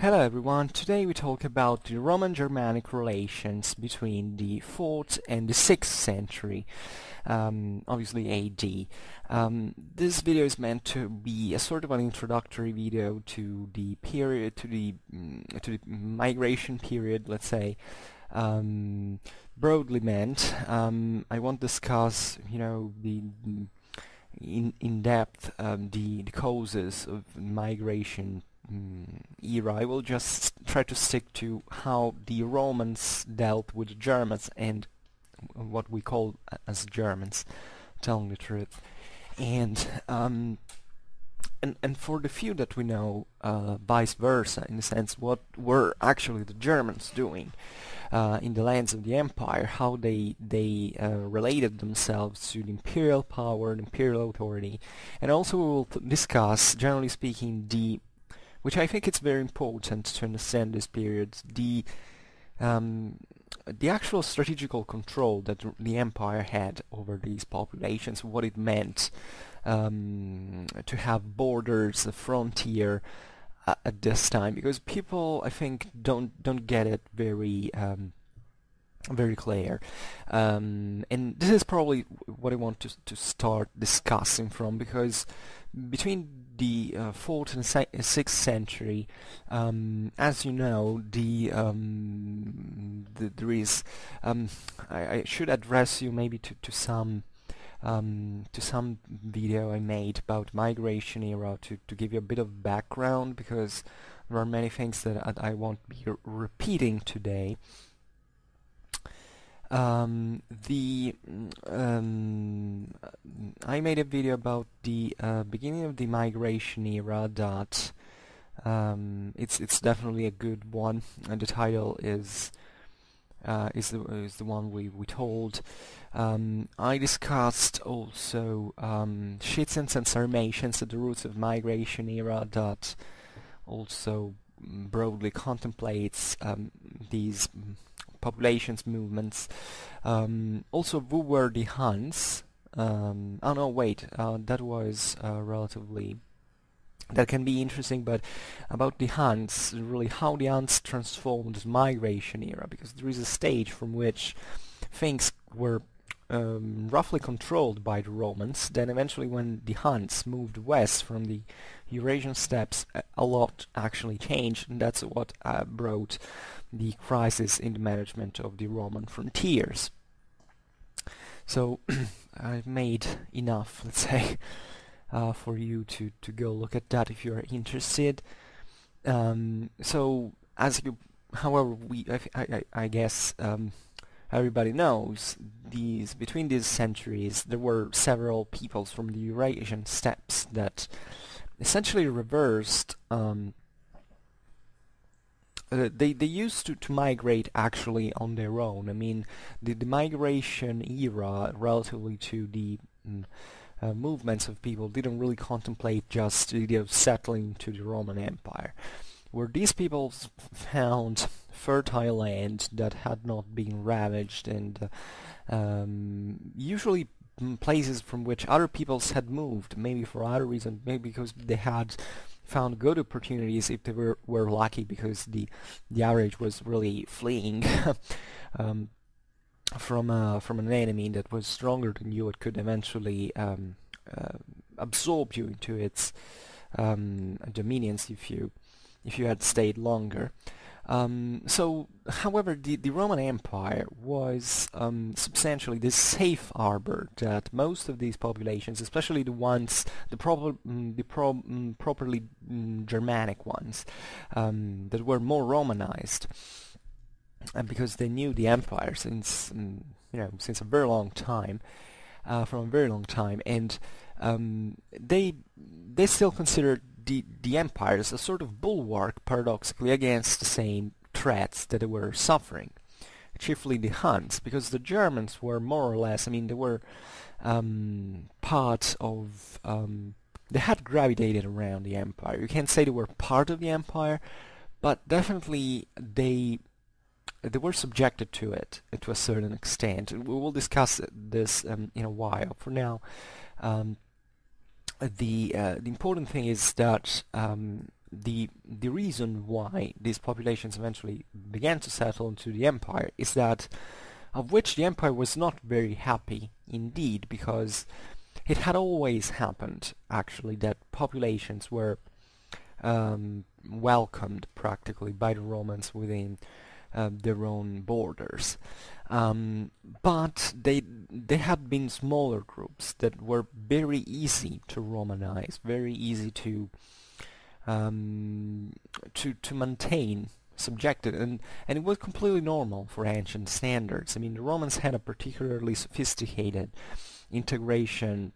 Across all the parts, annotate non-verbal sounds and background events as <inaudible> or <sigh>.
Hello everyone, today we talk about the Roman-Germanic relations between the 4th and the 6th century, um, obviously AD. Um, this video is meant to be a sort of an introductory video to the period, to the, mm, to the migration period, let's say, um, broadly meant. Um, I won't discuss, you know, the in in depth um, the the causes of migration um, era. I will just try to stick to how the Romans dealt with the Germans and what we call as Germans, telling the truth. And um, and and for the few that we know, uh, vice versa, in a sense, what were actually the Germans doing uh, in the lands of the empire? How they they uh, related themselves to the imperial power, the imperial authority, and also we will discuss, generally speaking, the which I think it's very important to understand this period, the um, the actual strategical control that the empire had over these populations, what it meant um, to have borders, a frontier uh, at this time, because people, I think, don't don't get it very um, very clear. Um, and this is probably what I want to to start discussing from, because between the uh, 4th and 6th century, um, as you know, the, um, the there is. Um, I, I, should address you maybe to to some. Um, to some video I made about migration era to, to give you a bit of background because there are many things that I, I won't be repeating today. Um, the um, I made a video about the uh, beginning of the migration era that um, it's it's definitely a good one and the title is uh, is the is the one we we told. Um, I discussed also um, and Sarmatians at the roots of migration era that also broadly contemplates um, these populations movements. Um, also, who were the Huns? Um, oh no, wait, uh, that was uh, relatively that can be interesting, but about the Huns, really how the Huns transformed migration era, because there is a stage from which things were um, roughly controlled by the Romans. Then eventually when the Huns moved west from the Eurasian steppes, a lot actually changed, and that's what uh, brought the crisis in the management of the Roman frontiers. So <clears throat> I've made enough, <laughs> let's say, uh, for you to, to go look at that if you're interested. Um, so as you, however, we I, I, I guess um, everybody knows these between these centuries there were several peoples from the Eurasian steppes that essentially reversed um, uh, they they used to, to migrate actually on their own. I mean, the, the migration era relatively to the mm, uh, movements of people didn't really contemplate just you settling to the Roman Empire. Where these people found fertile land that had not been ravaged and uh, um, usually places from which other peoples had moved, maybe for other reasons, maybe because they had found good opportunities if they were, were lucky because the the average was really fleeing. <laughs> Um, from a, from an enemy that was stronger than you it could eventually um, uh, absorb you into its um, dominions if you if you had stayed longer um, so, however, the, the Roman Empire was um, substantially the safe harbor that most of these populations, especially the ones, the, proper, mm, the pro, mm, properly mm, Germanic ones, um, that were more Romanized, and because they knew the empire since you know since a very long time, uh, from a very long time, and um, they they still considered the, the empire as a sort of bulwark, paradoxically, against the same threats that they were suffering, chiefly the Huns, because the Germans were more or less, I mean, they were um, part of, um, they had gravitated around the empire. You can't say they were part of the empire, but definitely they they were subjected to it to a certain extent. We will discuss this um, in a while. For now, um, the uh, the important thing is that um, the the reason why these populations eventually began to settle into the empire is that of which the empire was not very happy indeed because it had always happened actually that populations were um, welcomed practically by the Romans within uh, their own borders. Um, but they they had been smaller groups that were very easy to Romanize, very easy to um, to to maintain subjected and and it was completely normal for ancient standards. I mean the Romans had a particularly sophisticated integration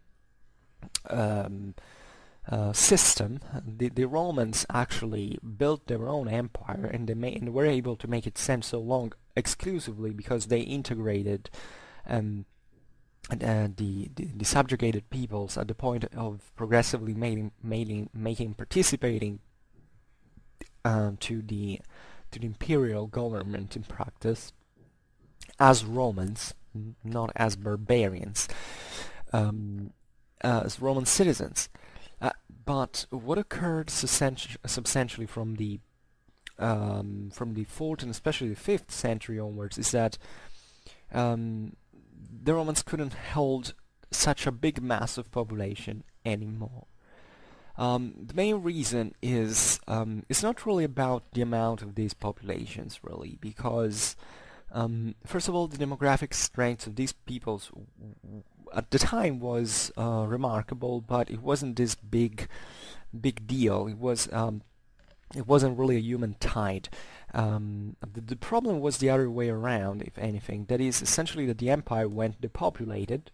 um, uh, system. The, the Romans actually built their own empire and they, and were able to make it stand so long exclusively because they integrated um, uh, the, the, the subjugated peoples at the point of progressively making making, making participating uh, to the to the imperial government in practice as Romans, not as barbarians, um, as Roman citizens. But what occurred substantially from the um, from the fourth and especially the fifth century onwards is that um, the Romans couldn't hold such a big mass of population anymore. Um, the main reason is um, it's not really about the amount of these populations really because um, first of all the demographic strength of these peoples at the time was uh, remarkable but it wasn't this big big deal it was um, it wasn't really a human tide um, the, the, problem was the other way around, if anything. That is essentially that the empire went depopulated,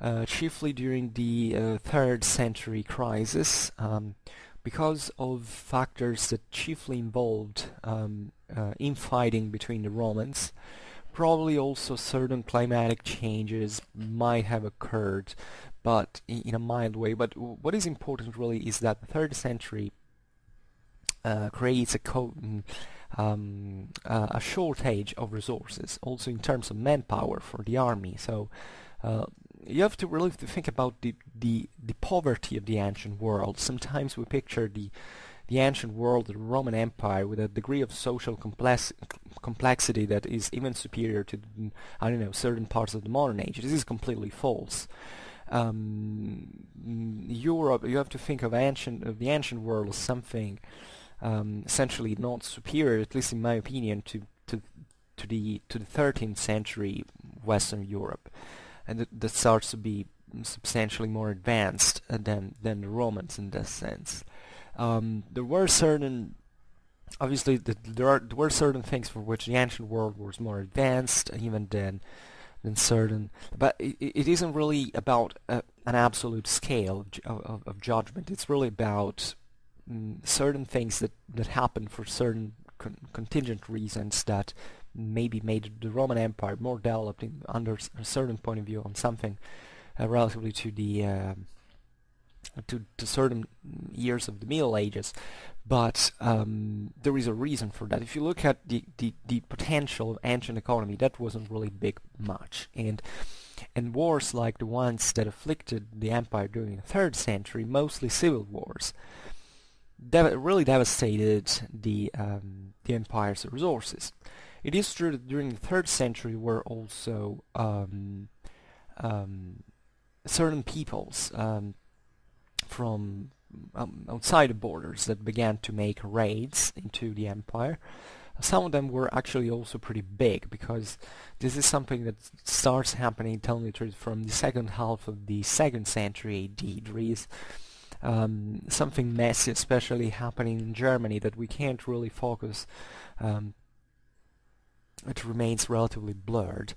uh, chiefly during the uh, third century crisis, um, because of factors that chiefly involved um, uh, infighting between the Romans. Probably also certain climatic changes might have occurred, but in a mild way. But what is important really is that the third century uh, creates a co um, uh, a shortage of resources, also in terms of manpower for the army. So uh, you have to really think about the, the, the poverty of the ancient world. Sometimes we picture the the ancient world, the Roman Empire, with a degree of social complex complexity that is even superior to, I don't know, certain parts of the modern age. This is completely false. Um, Europe, you have to think of ancient of the ancient world as something um, essentially not superior, at least in my opinion, to to to the to the 13th century Western Europe, and that, starts to be substantially more advanced uh, than than the Romans in that sense. Um, there were certain obviously the, there are there were certain things for which the ancient world was more advanced even than than certain but it, it isn't really about uh, an absolute scale of, of, of, judgment. It's really about mm, certain things that, that happen for certain con contingent reasons that maybe made the Roman Empire more developed in, under a certain point of view on something uh, relatively to the uh, to, to certain years of the Middle Ages, but um, there is a reason for that. If you look at the, the, the potential of ancient economy, that wasn't really big much, and and wars like the ones that afflicted the empire during the third century, mostly civil wars, dev really devastated the um, the empire's resources. It is true that during the third century were also um, um, certain peoples um, from um, outside the borders that began to make raids into the empire. Some of them were actually also pretty big because this is something that starts happening, telling the truth, from the second half of the second century AD. There is um, something messy, especially happening in Germany, that we can't really focus. Um, it remains relatively blurred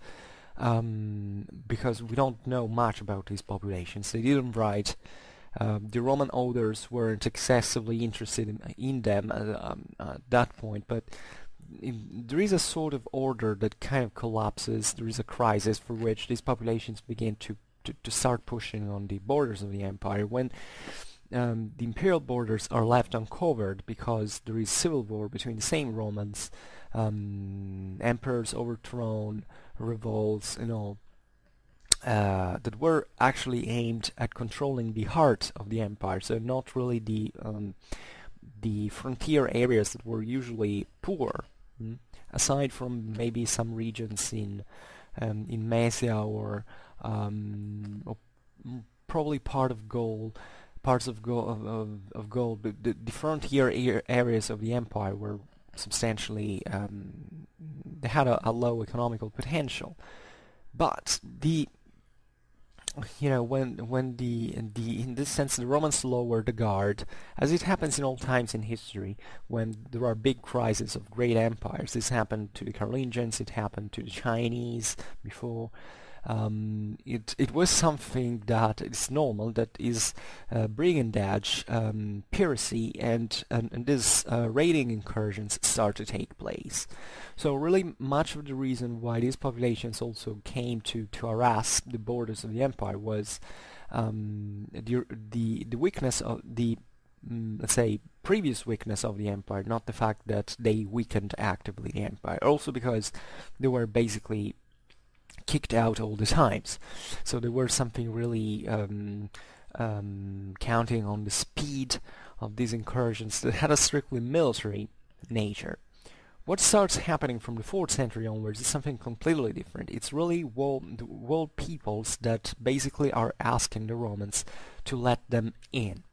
um, because we don't know much about these populations. They didn't write. Uh, the Roman authors weren't excessively interested in, in them at, um, at that point, but in, there is a sort of order that kind of collapses. There is a crisis for which these populations begin to, to, to start pushing on the borders of the empire when um, the imperial borders are left uncovered because there is civil war between the same Romans, um, emperors overthrown, revolts, and all, uh, that were actually aimed at controlling the heart of the empire, so not really the um, the frontier areas that were usually poor, mm, aside from maybe some regions in um, in Moesia or, um, or probably part of Gaul, parts of Gaul, of, of, of Gaul, but the, the frontier areas of the empire were substantially um, they had a, a low economical potential, but the you know, when when the the in this sense the Romans lowered the guard, as it happens in all times in history, when there are big crises of great empires. This happened to the Carolingians, it happened to the Chinese before, um, it it was something that is normal, that is uh, brigandage, um, piracy, and and, and these uh, raiding incursions start to take place. So really, much of the reason why these populations also came to to harass the borders of the empire was um, the the the weakness of the mm, let's say previous weakness of the empire, not the fact that they weakened actively the empire. Also because they were basically kicked out all the times. So there was something really um, um, counting on the speed of these incursions that had a strictly military nature. What starts happening from the 4th century onwards is something completely different. It's really world, world peoples that basically are asking the Romans to let them in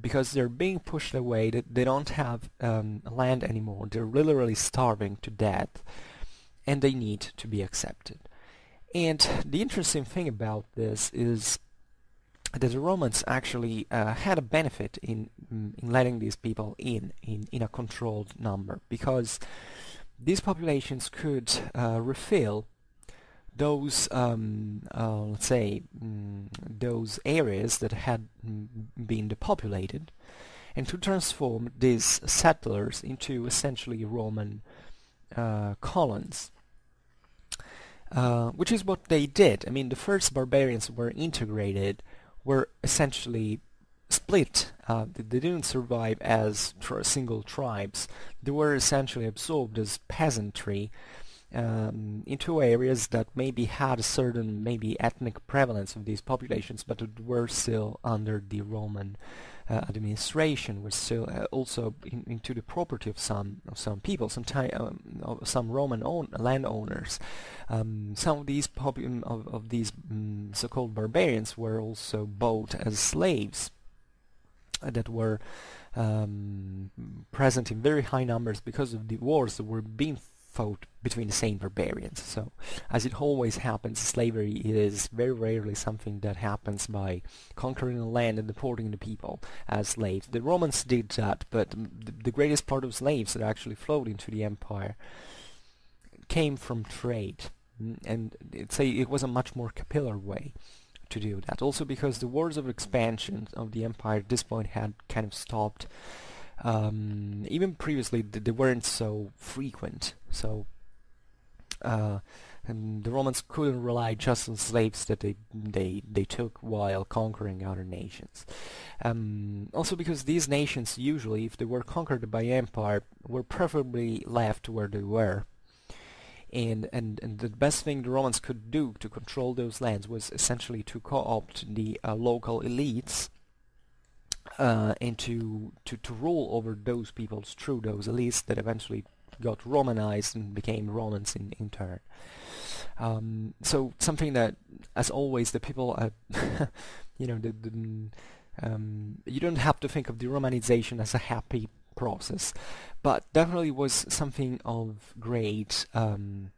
because they're being pushed away, that they don't have um, land anymore, they're literally starving to death, and they need to be accepted. And the interesting thing about this is that the Romans actually uh, had a benefit in, in letting these people in, in, in a controlled number because these populations could uh, refill those, um, uh, let's say, mm, those areas that had mm, been depopulated and to transform these settlers into essentially Roman uh, colons. Uh, which is what they did. I mean, the first barbarians were integrated, were essentially split. Uh, they, didn't survive as single tribes. They were essentially absorbed as peasantry um, into areas that maybe had a certain maybe ethnic prevalence of these populations, but were still under the Roman uh, administration was uh, also in, into the property of some of some people, some um, some Roman own, landowners. Um, some of these um, of, of these um, so-called barbarians were also bought as slaves uh, that were um, present in very high numbers because of the wars that were being fought between the same barbarians. So, as it always happens, slavery is very rarely something that happens by conquering a land and deporting the people as slaves. The Romans did that, but the greatest part of slaves that actually flowed into the empire came from trade, and it's a, it was a much more capillary way to do that. Also because the wars of expansion of the empire at this point had kind of stopped um, even previously they weren't so frequent. So uh, the Romans couldn't rely just on slaves that they they they took while conquering other nations. Um, also because these nations usually, if they were conquered by empire, were preferably left where they were. And, and, and the best thing the Romans could do to control those lands was essentially to co-opt the uh, local elites uh, and to, to, to rule over those peoples through those elites that eventually got Romanized and became Romans in, in turn. Um, so something that, as always, the people, uh, <laughs> you know, the, the um, you don't have to think of the Romanization as a happy process, but definitely was something of great, um,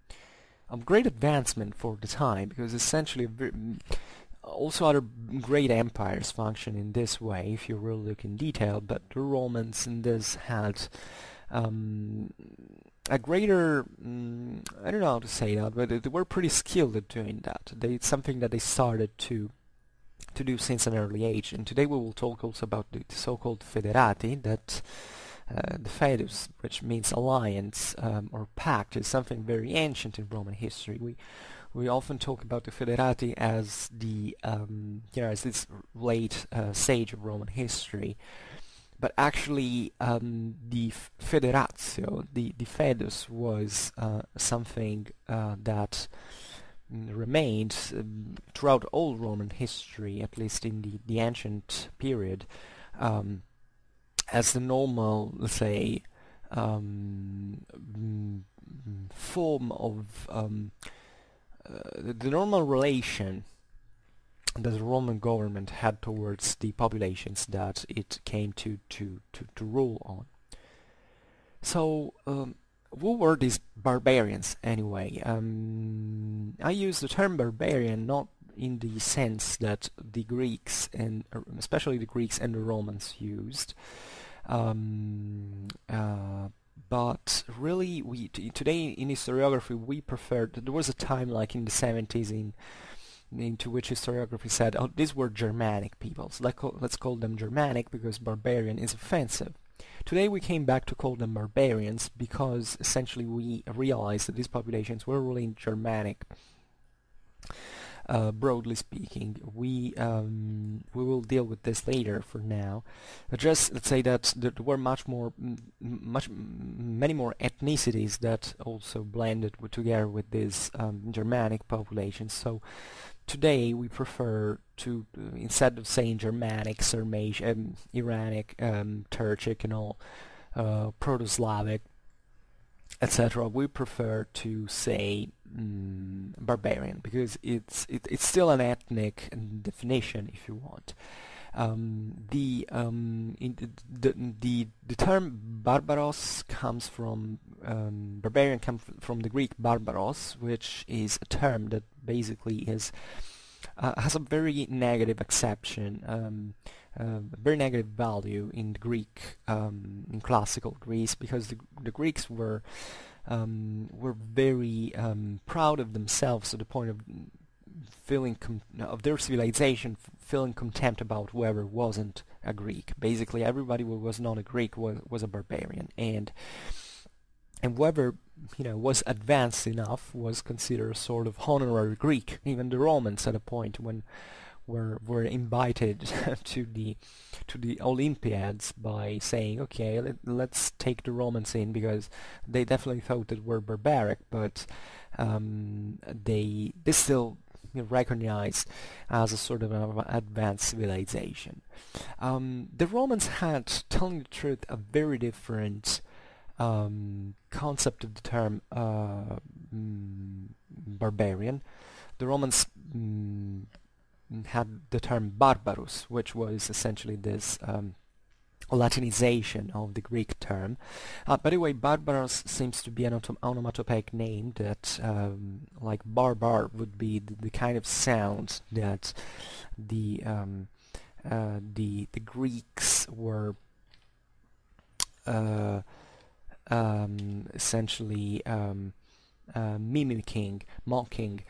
of great advancement for the time because essentially also other great empires function in this way if you really look in detail but the Romans in this had um, a greater mm, I don't know how to say that but they were pretty skilled at doing that they, it's something that they started to to do since an early age and today we will talk also about the, the so-called foederati that uh, the foedus, which means alliance um, or pact, is something very ancient in Roman history. We we often talk about the Foederati as the um, you know as this late uh, stage of Roman history, but actually um, the Foederatio, the the Foedus, was uh, something uh, that remained um, throughout all Roman history, at least in the the ancient period. Um, as the normal, let's say, um, form of um, uh, the normal relation that the Roman government had towards the populations that it came to, to, to, to rule on. So, um, who were these barbarians anyway? Um, I use the term barbarian not in the sense that the Greeks and er, especially the Greeks and the Romans used, um, uh, but really we today in historiography we preferred there was a time like in the 70s in into which historiography said, oh, these were Germanic peoples. Let let's call them Germanic because barbarian is offensive. Today we came back to call them barbarians because essentially we realized that these populations were really Germanic. Uh, broadly speaking, we um, we will deal with this later. For now, but just let's say that there were much more, much many more ethnicities that also blended together with these um, Germanic populations. So today we prefer to uh, instead of saying Germanic, Sarmatian, um, Iranic, um, Turkic, and all uh, Proto-Slavic, etc. We prefer to say mm, barbarian because it's it, it's still an ethnic definition, if you want. Um, the, um, the, the, the term barbaros comes from um, barbarian comes from the Greek barbaros, which is a term that basically is uh, has a very negative acception, uh, very negative value in Greek, um, in classical Greece, because the, the Greeks were um, were very um, proud of themselves to the point of feeling of their civilization, feeling contempt about whoever wasn't a Greek. Basically, everybody who was not a Greek was was a barbarian, and and whoever you know was advanced enough was considered a sort of honorary Greek. Even the Romans, at a point when were were invited <laughs> to the to the Olympiads by saying, okay, let, us take the Romans in because they definitely thought that we're barbaric, but um, they they still recognized as a sort of an advanced civilization. Um, the Romans had, telling the truth, a very different um, concept of the term uh, mm, barbarian. The Romans mm, had the term barbarus, which was essentially this um, Latinization of the Greek term. Uh, by the way, Barbaros seems to be an onomatopoeic name that, um, like barbar, would be the, the, kind of sound that the um, uh, the the Greeks were uh, um, essentially um, uh, mimicking, mocking.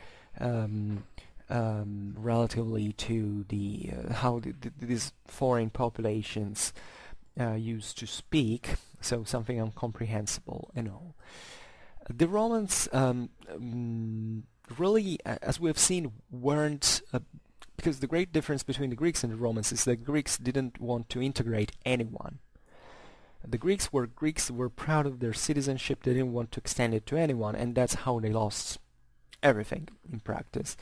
Um, relatively to the uh, how the, the, these foreign populations uh, used to speak, so something incomprehensible and all. The Romans um, mm, really, as we have seen, weren't uh, because the great difference between the Greeks and the Romans is that Greeks didn't want to integrate anyone. The Greeks were Greeks were proud of their citizenship, they didn't want to extend it to anyone, and that's how they lost everything in practice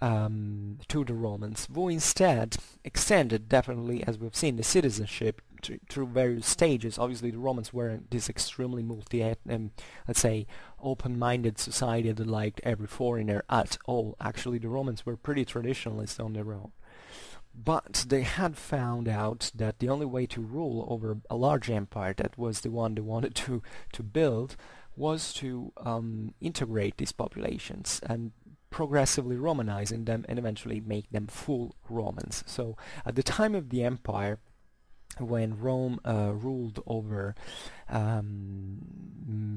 um, to the Romans, who instead extended definitely, as we've seen, the citizenship through various stages. Obviously, the Romans were this extremely multi, um, let's say, open-minded society that liked every foreigner at all. Actually, the Romans were pretty traditionalist on their own. But they had found out that the only way to rule over a large empire, that was the one they wanted to, to build, was to um, integrate these populations and progressively Romanizing them and eventually make them full Romans. So at the time of the empire, when Rome uh, ruled over um,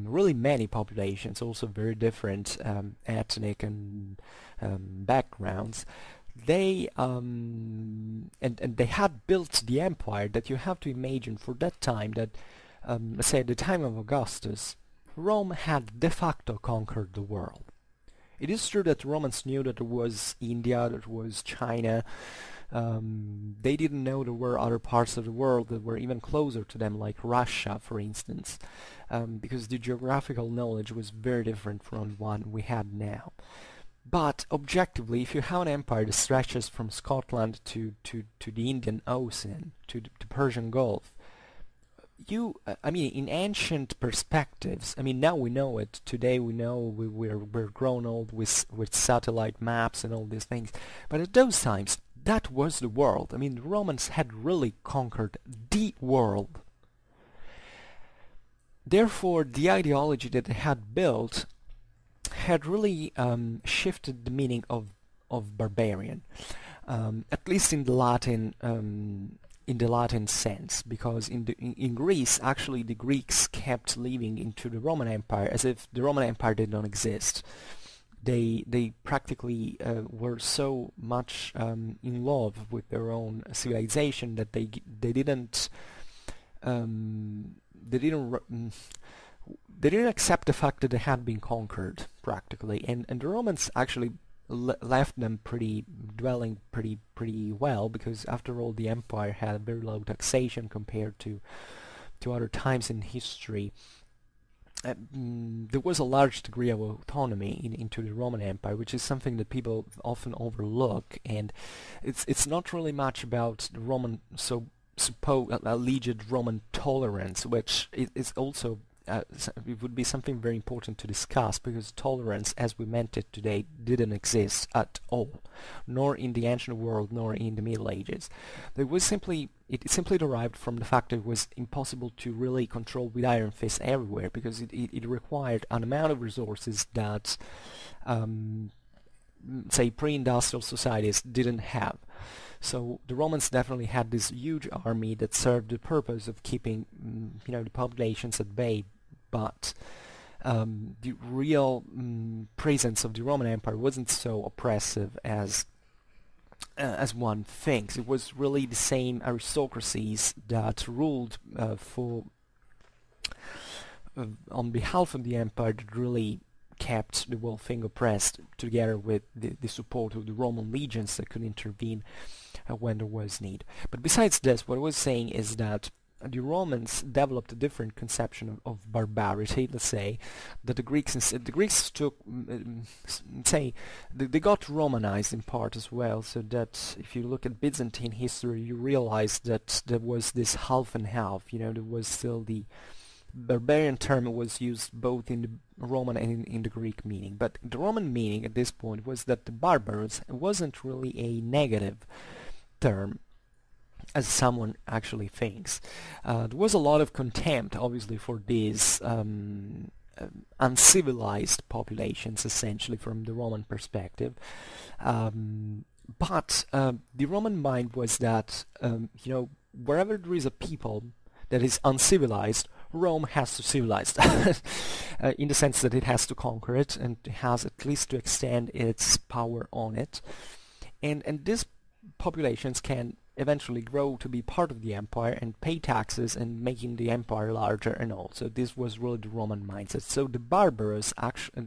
really many populations, also very different um, ethnic and um, backgrounds, they um, and and they had built the empire that you have to imagine for that time that um, say at the time of Augustus, Rome had de facto conquered the world. It is true that Romans knew that there was India, there was China, um, they didn't know there were other parts of the world that were even closer to them, like Russia, for instance, um, because the geographical knowledge was very different from one we had now. But objectively, if you have an empire that stretches from Scotland to, to, to the Indian Ocean, to the Persian Gulf, you, uh, I mean, in ancient perspectives, I mean, now we know it. Today we know we, we're we're grown old with with satellite maps and all these things. But at those times, that was the world. I mean, the Romans had really conquered the world. Therefore, the ideology that they had built had really um, shifted the meaning of of barbarian, um, at least in the Latin um, in the Latin sense, because in, the, in, Greece, actually the Greeks kept living into the Roman Empire as if the Roman Empire did not exist. They they practically uh, were so much um, in love with their own civilization that they they didn't um, they didn't mm, they didn't accept the fact that they had been conquered practically, and and the Romans actually left them pretty dwelling pretty pretty well because after all the empire had very low taxation compared to to other times in history. Uh, mm, there was a large degree of autonomy in, into the Roman Empire, which is something that people often overlook, and it's it's not really much about the Roman so supposed alleged Roman tolerance, which is also uh, it would be something very important to discuss because tolerance as we meant it today didn't exist at all, nor in the ancient world nor in the Middle Ages. There was simply it simply derived from the fact that it was impossible to really control with iron fist everywhere because it, it, it required an amount of resources that um, say pre-industrial societies didn't have. So the Romans definitely had this huge army that served the purpose of keeping, mm, you know, the populations at bay. But um, the real um, presence of the Roman Empire wasn't so oppressive as uh, as one thinks. It was really the same aristocracies that ruled uh, for uh, on behalf of the empire that really kept the whole thing oppressed together with the, the support of the Roman legions that could intervene uh, when there was need. But besides this, what I was saying is that the Romans developed a different conception of, of barbarity, let's say, that the Greeks the Greeks took, um, say, they, they, got Romanized in part as well, so that if you look at Byzantine history, you realize that there was this half and half, you know, there was still the barbarian term was used both in the Roman and in, in, the Greek meaning. But the Roman meaning at this point was that the barbarous wasn't really a negative term as someone actually thinks. Uh, there was a lot of contempt, obviously, for these um, uh, uncivilized populations, essentially, from the Roman perspective. Um, but uh, the Roman mind was that, um, you know, wherever there is a people that is uncivilized, Rome has to civilize that, <laughs> uh, in the sense that it has to conquer it and has at least to extend its power on it. And, and these populations can eventually grow to be part of the empire and pay taxes and making the empire larger and all. So this was really the Roman mindset. So the barbarous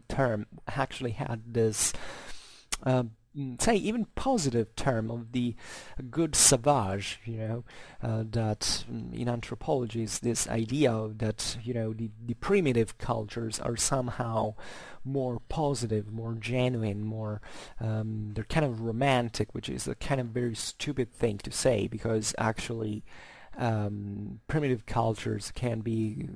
term actually had this uh, say even positive term of the good savage you know uh, that mm, in anthropology is this idea that you know the, the primitive cultures are somehow more positive more genuine more um, they're kind of romantic which is a kind of very stupid thing to say because actually um, primitive cultures can be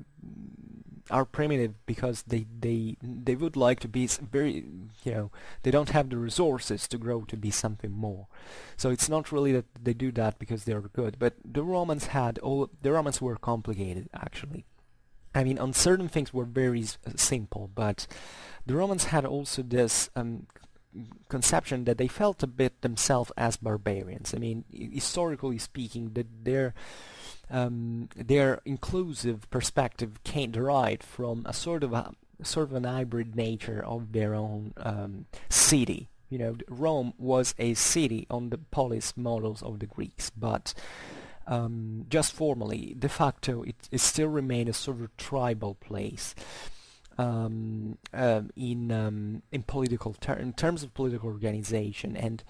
are primitive because they they they would like to be very you know they don't have the resources to grow to be something more. So it's not really that they do that because they're good. But the romans had all the romans were complicated actually. I mean on certain things were very simple but the romans had also this um, conception that they felt a bit themselves as barbarians. I mean historically speaking that they're um, their inclusive perspective came derived from a sort of a sort of an hybrid nature of their own um, city. You know, Rome was a city on the polis models of the Greeks, but um, just formally, de facto, it, it, still remained a sort of tribal place. Um, um in um, in political ter- in terms of political organization and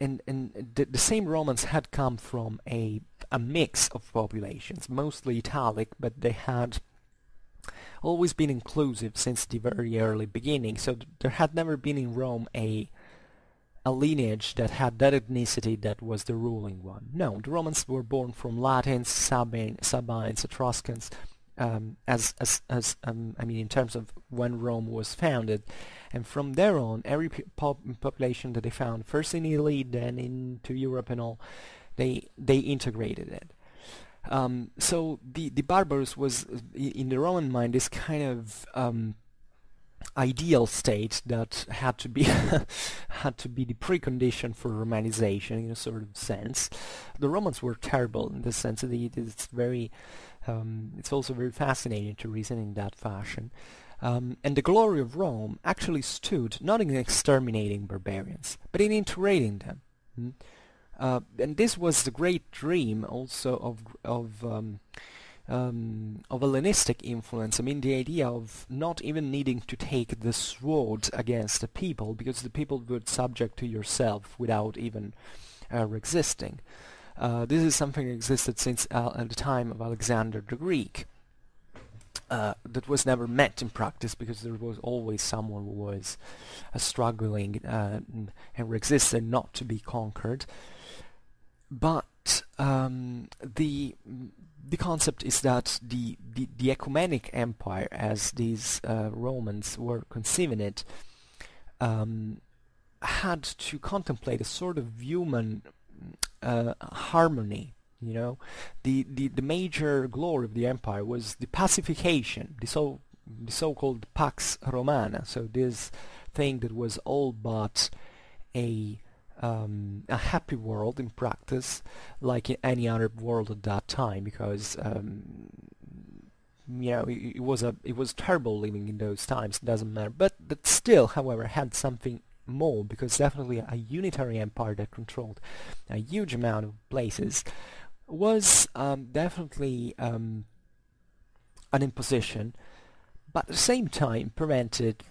and and, the, the same Romans had come from a a mix of populations, mostly Italic, but they had always been inclusive since the very early beginning. So th there had never been in Rome a a lineage that had that ethnicity that was the ruling one. No, the Romans were born from Latins, Sabine, Sabines, Etruscans, um, as as as um, I mean in terms of when Rome was founded, and from there on, every pop population that they found, first in Italy, then into Europe and all, they they integrated it. Um, so the the barbarous was in the Roman mind this kind of um, ideal state that had to be <laughs> had to be the precondition for romanization in a sort of sense. The Romans were terrible in the sense that it's very um, it's also very fascinating to reason in that fashion. Um, and the glory of Rome actually stood not in exterminating barbarians, but in integrating them. Mm? Uh, and this was the great dream also of of um, um, of Hellenistic influence. I mean, the idea of not even needing to take the sword against the people, because the people would subject to yourself without even uh, resisting. Uh, this is something that existed since uh, at the time of Alexander the Greek. Uh, that was never met in practice because there was always someone who was uh, struggling uh, and resisted not to be conquered. But um, the the concept is that the, the, the ecumenic empire, as these uh, Romans were conceiving it, um, had to contemplate a sort of human uh, harmony. You know, the, the the major glory of the empire was the pacification, the so the so-called Pax Romana. So this thing that was all but a um, a happy world in practice, like in any other world at that time, because um, you know it, it, was a it was terrible living in those times. It doesn't matter, but that still, however, had something more because definitely a unitary empire that controlled a huge amount of places was um, definitely um, an imposition, but at the same time prevented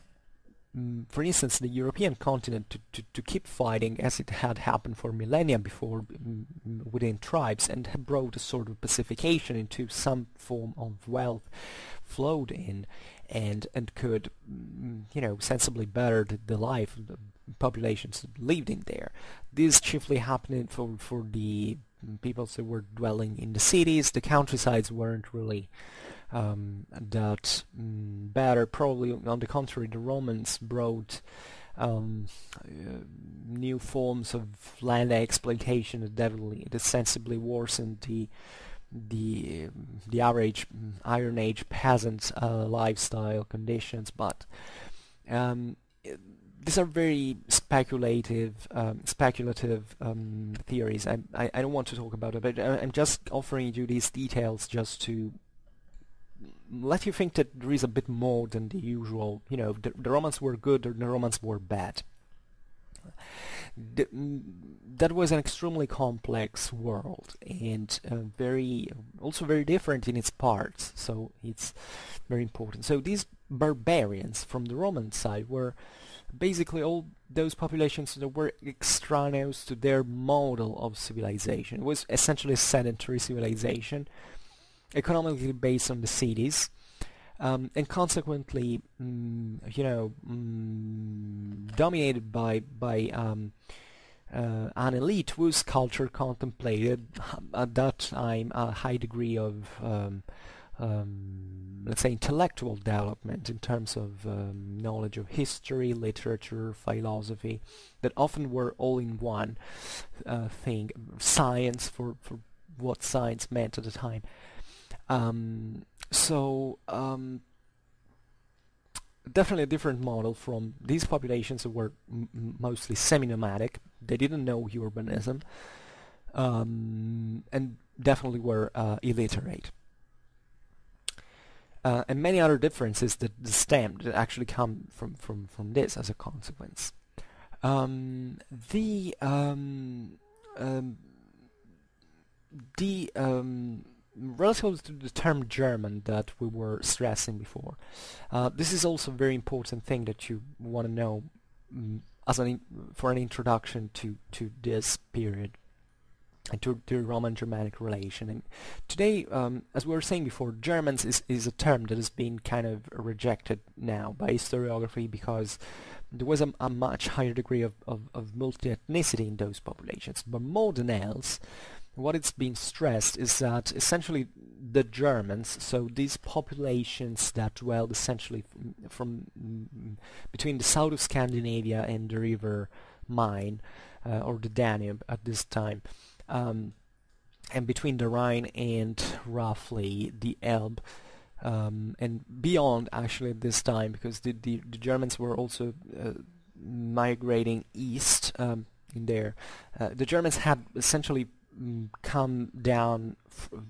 Mm, for instance, the European continent to, to, to keep fighting as it had happened for millennia before mm, within tribes and brought a sort of pacification into some form of wealth flowed in and and could mm, you know sensibly better the, the life of the populations that lived in there. This chiefly happened for, for the peoples that were dwelling in the cities. The countrysides weren't really um, that mm, better. Probably on the contrary, the Romans brought um, uh, new forms of land exploitation that definitely that sensibly worsened the the the average mm, Iron Age peasant uh, lifestyle conditions. But um, these are very speculative, um, speculative um, theories. I, I, I don't want to talk about it, but I'm just offering you these details just to let you think that there is a bit more than the usual, you know, the, the Romans were good or the Romans were bad. The, mm, that was an extremely complex world and uh, very also very different in its parts so it's very important so these barbarians from the Roman side were basically all those populations that were extraneous to their model of civilization it was essentially a sedentary civilization economically based on the cities, um, and consequently, mm, you know, mm, dominated by by um, uh, an elite whose culture contemplated at that time a high degree of um, um, let's say intellectual development in terms of um, knowledge of history, literature, philosophy, that often were all in one uh, thing. Science for for what science meant at the time. Um, so um, definitely a different model from these populations that were mostly semi-nomadic. They didn't know urbanism, um, and definitely were uh, illiterate. Uh, and many other differences that stem that actually come from, from, from this as a consequence. Um, the um, um, the um, relative to the term German that we were stressing before. Uh, this is also a very important thing that you want to know um, as an for an introduction to, to this period. And to the Roman-Germanic relation. And today, um, as we were saying before, Germans is, is a term that has been kind of rejected now by historiography because there was a, a much higher degree of, of, of multi-ethnicity in those populations. But more than else, what it's been stressed is that essentially the Germans, so these populations that dwelled essentially from, mm, between the south of Scandinavia and the river Main, uh, or the Danube at this time, um, and between the Rhine and roughly the Elbe, um, and beyond actually at this time because the, the, the Germans were also uh, migrating east um, in there. Uh, the Germans had essentially come down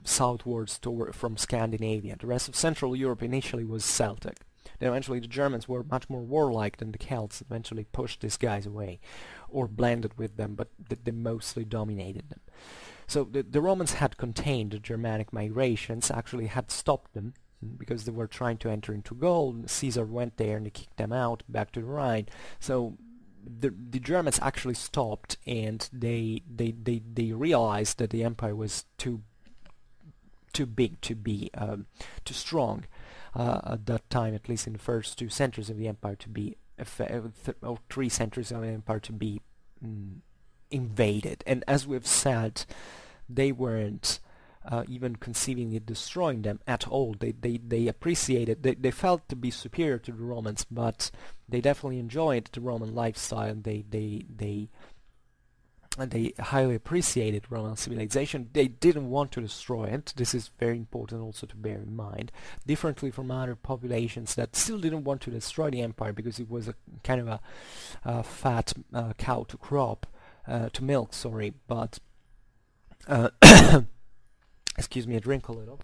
southwards toward, from Scandinavia. The rest of Central Europe initially was Celtic. Then eventually the Germans were much more warlike than the Celts, eventually pushed these guys away, or blended with them, but they mostly dominated them. So the, the Romans had contained the Germanic migrations, actually had stopped them, hmm, because they were trying to enter into Gaul. Caesar went there and he kicked them out back to the Rhine. So the the Germans actually stopped and they they they, they realized that the empire was too too big to be um, too strong uh, at that time, at least in the first two centuries of the empire, to be or three centuries of the empire to be mm, invaded. And as we've said, they weren't uh, even conceiving it destroying them at all. They they they appreciated. They they felt to be superior to the Romans, but they definitely enjoyed the Roman lifestyle. They they they and they highly appreciated Roman civilization. They didn't want to destroy it. This is very important also to bear in mind. Differently from other populations that still didn't want to destroy the empire because it was a kind of a, a fat uh, cow to crop, uh, to milk, sorry. But, uh, <coughs> excuse me, I drink a little.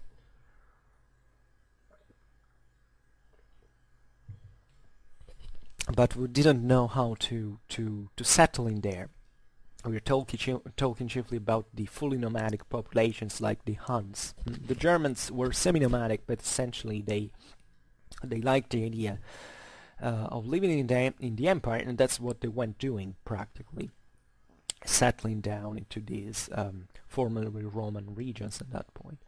But we didn't know how to, to, to settle in there we're talking, talking chiefly about the fully nomadic populations like the Huns. The Germans were semi-nomadic, but essentially they they liked the idea uh, of living in the, in the empire, and that's what they went doing practically, settling down into these um, formerly Roman regions at that point.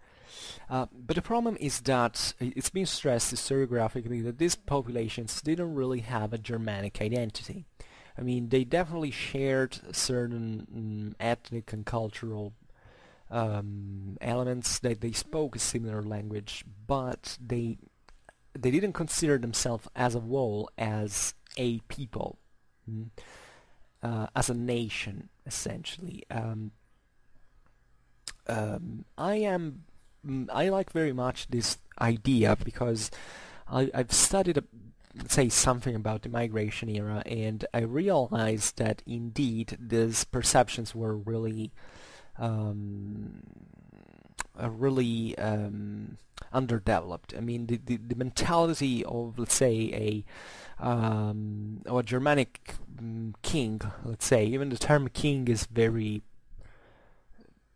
Uh, but the problem is that it's been stressed historiographically that these populations didn't really have a Germanic identity. I mean, they definitely shared certain um, ethnic and cultural um, elements. That they spoke a similar language, but they they didn't consider themselves as a whole as a people, mm, uh, as a nation, essentially. Um, um I am mm, I like very much this idea because I, have studied a say something about the migration era and I realized that indeed these perceptions were really um, uh, really um, underdeveloped. I mean the, the, the, mentality of let's say a um, a Germanic um, king, let's say, even the term king is very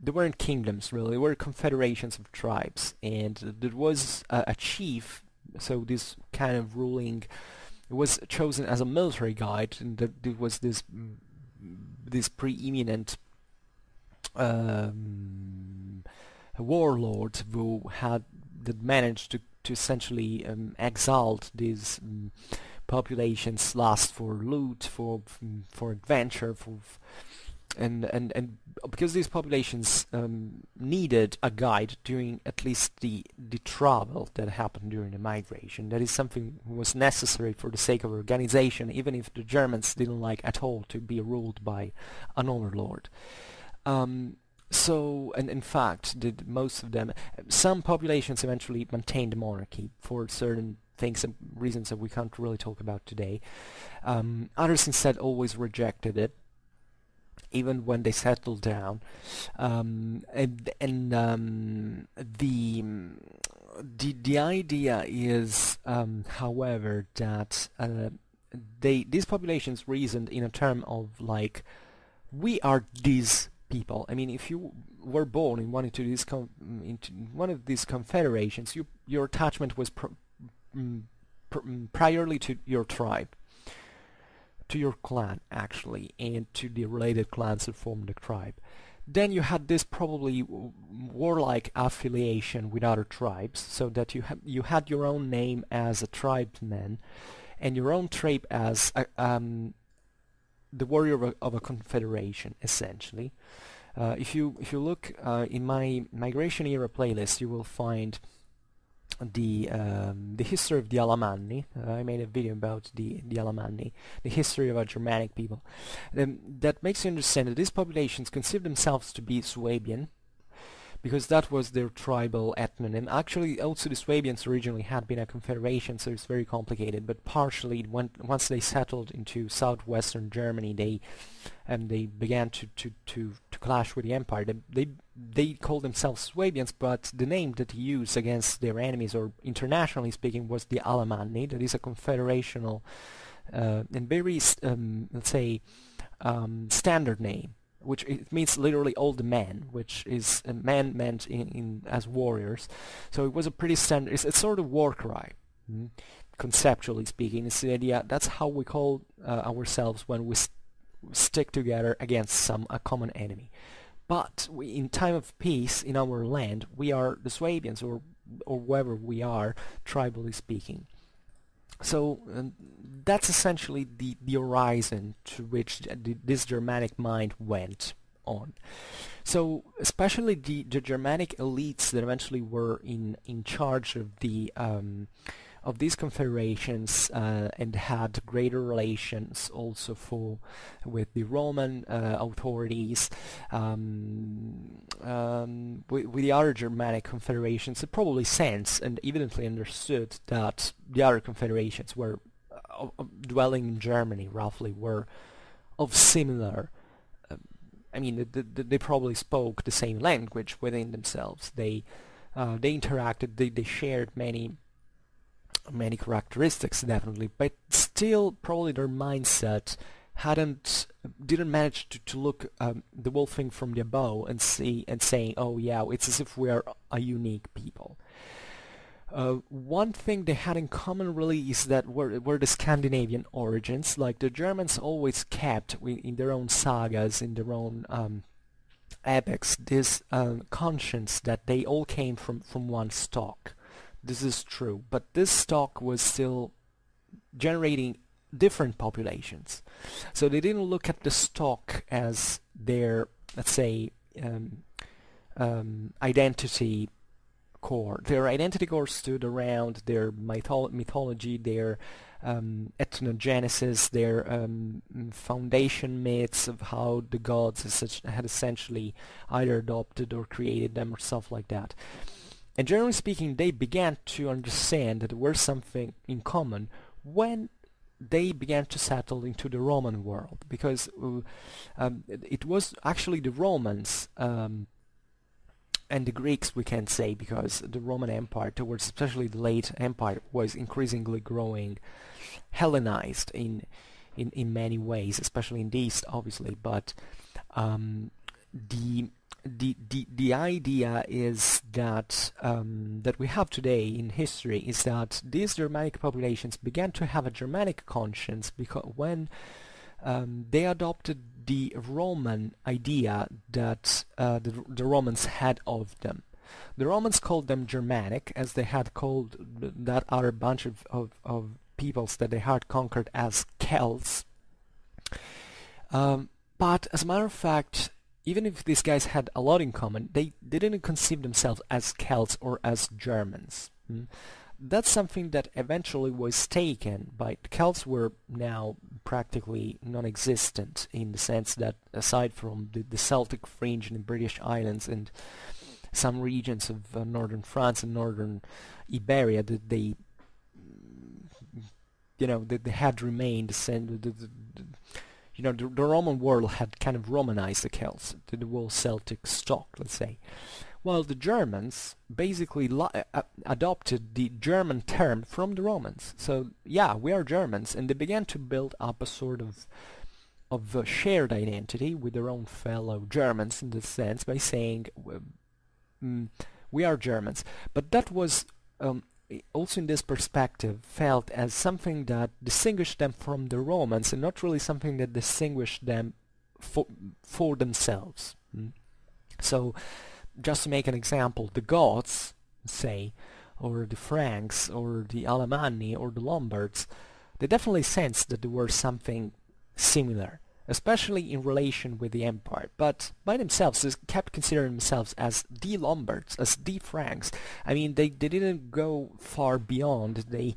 they weren't kingdoms really, they were confederations of tribes. And there was a, a chief so this kind of ruling was chosen as a military guide, and there was this this preeminent um, warlord who had that managed to to essentially um, exalt these um, populations, lust for loot, for for adventure, for and and and because these populations um, needed a guide during at least the the travel that happened during the migration that is something was necessary for the sake of organization even if the Germans didn't like at all to be ruled by an overlord. Um, so and in fact did most of them some populations eventually maintained the monarchy for certain things and reasons that we can't really talk about today. Um, others instead always rejected it even when they settle down. Um, and and um, the the the idea is, um, however, that uh, they these populations reasoned in a term of like, we are these people. I mean, if you were born in one these into one of these confederations, you, your attachment was pr mm, mm, priorly to your tribe to your clan actually and to the related clans that form the tribe. Then you had this probably warlike affiliation with other tribes, so that you ha you had your own name as a tribesman, and your own tribe as a, um, the warrior of a, of a confederation, essentially. Uh, if you if you look uh, in my migration era playlist, you will find the um, the history of the Alamanni. Uh, I made a video about the the Alamanni, the history of our Germanic people. Um, that makes you understand that these populations consider themselves to be Swabian, because that was their tribal ethnonym. Actually, also the Swabians originally had been a confederation, so it's very complicated. But partially, when, once they settled into southwestern Germany, they and they began to, to, to, to clash with the empire. They, they they call themselves Swabians, but the name that they used against their enemies, or internationally speaking, was the Alemanni. That is a confederational uh, and very, um, let's say, um, standard name which it means literally old men, which is a man meant in, in as warriors. So it was a pretty standard. It's, it's sort of war cry, mm? conceptually speaking. It's the idea. That's how we call uh, ourselves when we st stick together against some a common enemy. But we, in time of peace in our land, we are the Swabians, or or wherever we are, tribally speaking. So um, that's essentially the, the horizon to which the, this Germanic mind went on. So especially the, the Germanic elites that eventually were in, in charge of the um, of these confederations uh, and had greater relations also for with the Roman uh, authorities um, um, with, with, the other Germanic confederations. It probably sensed and evidently understood that the other confederations were uh, dwelling in Germany roughly were of similar um, I mean the, the, they probably spoke the same language within themselves. They uh, they interacted they, they shared many many characteristics definitely, but still probably their mindset hadn't didn't manage to, to look um, the whole thing from the above and see and saying, oh yeah, it's as if we are a unique people. Uh, one thing they had in common really is that were, were the Scandinavian origins. Like the Germans always kept in their own sagas, in their own um, epics, this uh, conscience that they all came from, from one stock. This is true, but this stock was still generating different populations. So they didn't look at the stock as their, let's say, um, um, identity core. Their identity core stood around their mytholo mythology, their um, ethnogenesis, their um, foundation myths of how the gods had essentially either adopted or created them or stuff like that. And generally speaking, they began to understand that there was something in common when they began to settle into the Roman world, because uh, um, it was actually the Romans um, and the Greeks, we can say, because the Roman Empire, towards especially the late Empire, was increasingly growing Hellenized in in in many ways, especially in the East, obviously. But um, the the, the, the idea is that um, that we have today in history is that these Germanic populations began to have a Germanic conscience because when um, they adopted the Roman idea that uh, the, the Romans had of them. The Romans called them Germanic as they had called that other bunch of, of, of peoples that they had conquered as Celts. Um, but as a matter of fact, even if these guys had a lot in common, they, didn't conceive themselves as Celts or as Germans. Hmm? That's something that eventually was taken by the Celts were now practically non-existent in the sense that aside from the, the Celtic fringe in the British Islands and some regions of uh, northern France and northern Iberia that they you know that they had remained the, you know, the, the, Roman world had kind of Romanized the Celts, the, the whole Celtic stock, let's say. While the Germans basically uh, adopted the German term from the Romans. So, yeah, we are Germans, and they began to build up a sort of of a shared identity with their own fellow Germans in this sense by saying mm, we are Germans. But that was um, also in this perspective felt as something that distinguished them from the Romans and not really something that distinguished them for, for themselves. Mm. So, just to make an example, the Goths, say, or the Franks, or the Alemanni, or the Lombards, they definitely sensed that there was something similar, especially in relation with the empire. But by themselves, they kept considering themselves as the Lombards, as the Franks. I mean, they, they didn't go far beyond. They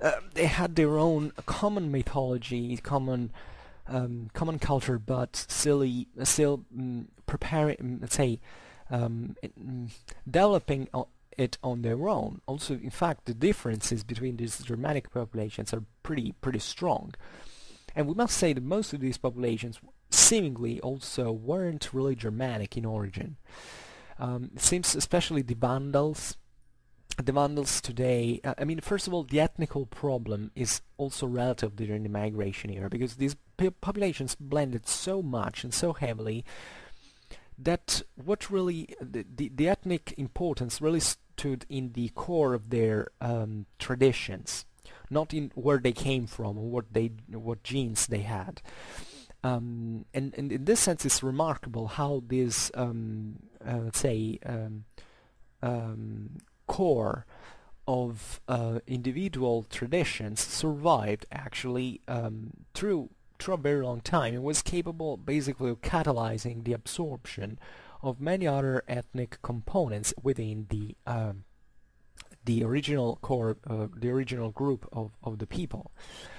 uh, they had their own common mythology, common um, common culture, but still still um, preparing, let's say, um, mm, developing it on their own. Also, in fact, the differences between these Germanic populations are pretty pretty strong. And we must say that most of these populations seemingly also weren't really Germanic in origin. Um, it seems especially the Vandals, the Vandals today, uh, I mean, first of all, the ethnical problem is also relative during the migration era because these populations blended so much and so heavily that what really, the, the, the ethnic importance really stood in the core of their um, traditions, not in where they came from or what they what genes they had. Um, and, and, in this sense, it's remarkable how this, um, uh, let's say, um, um, core of uh, individual traditions survived actually um, through through a very long time. It was capable basically of catalyzing the absorption of many other ethnic components within the um, the original core, uh, the original group of, of the people.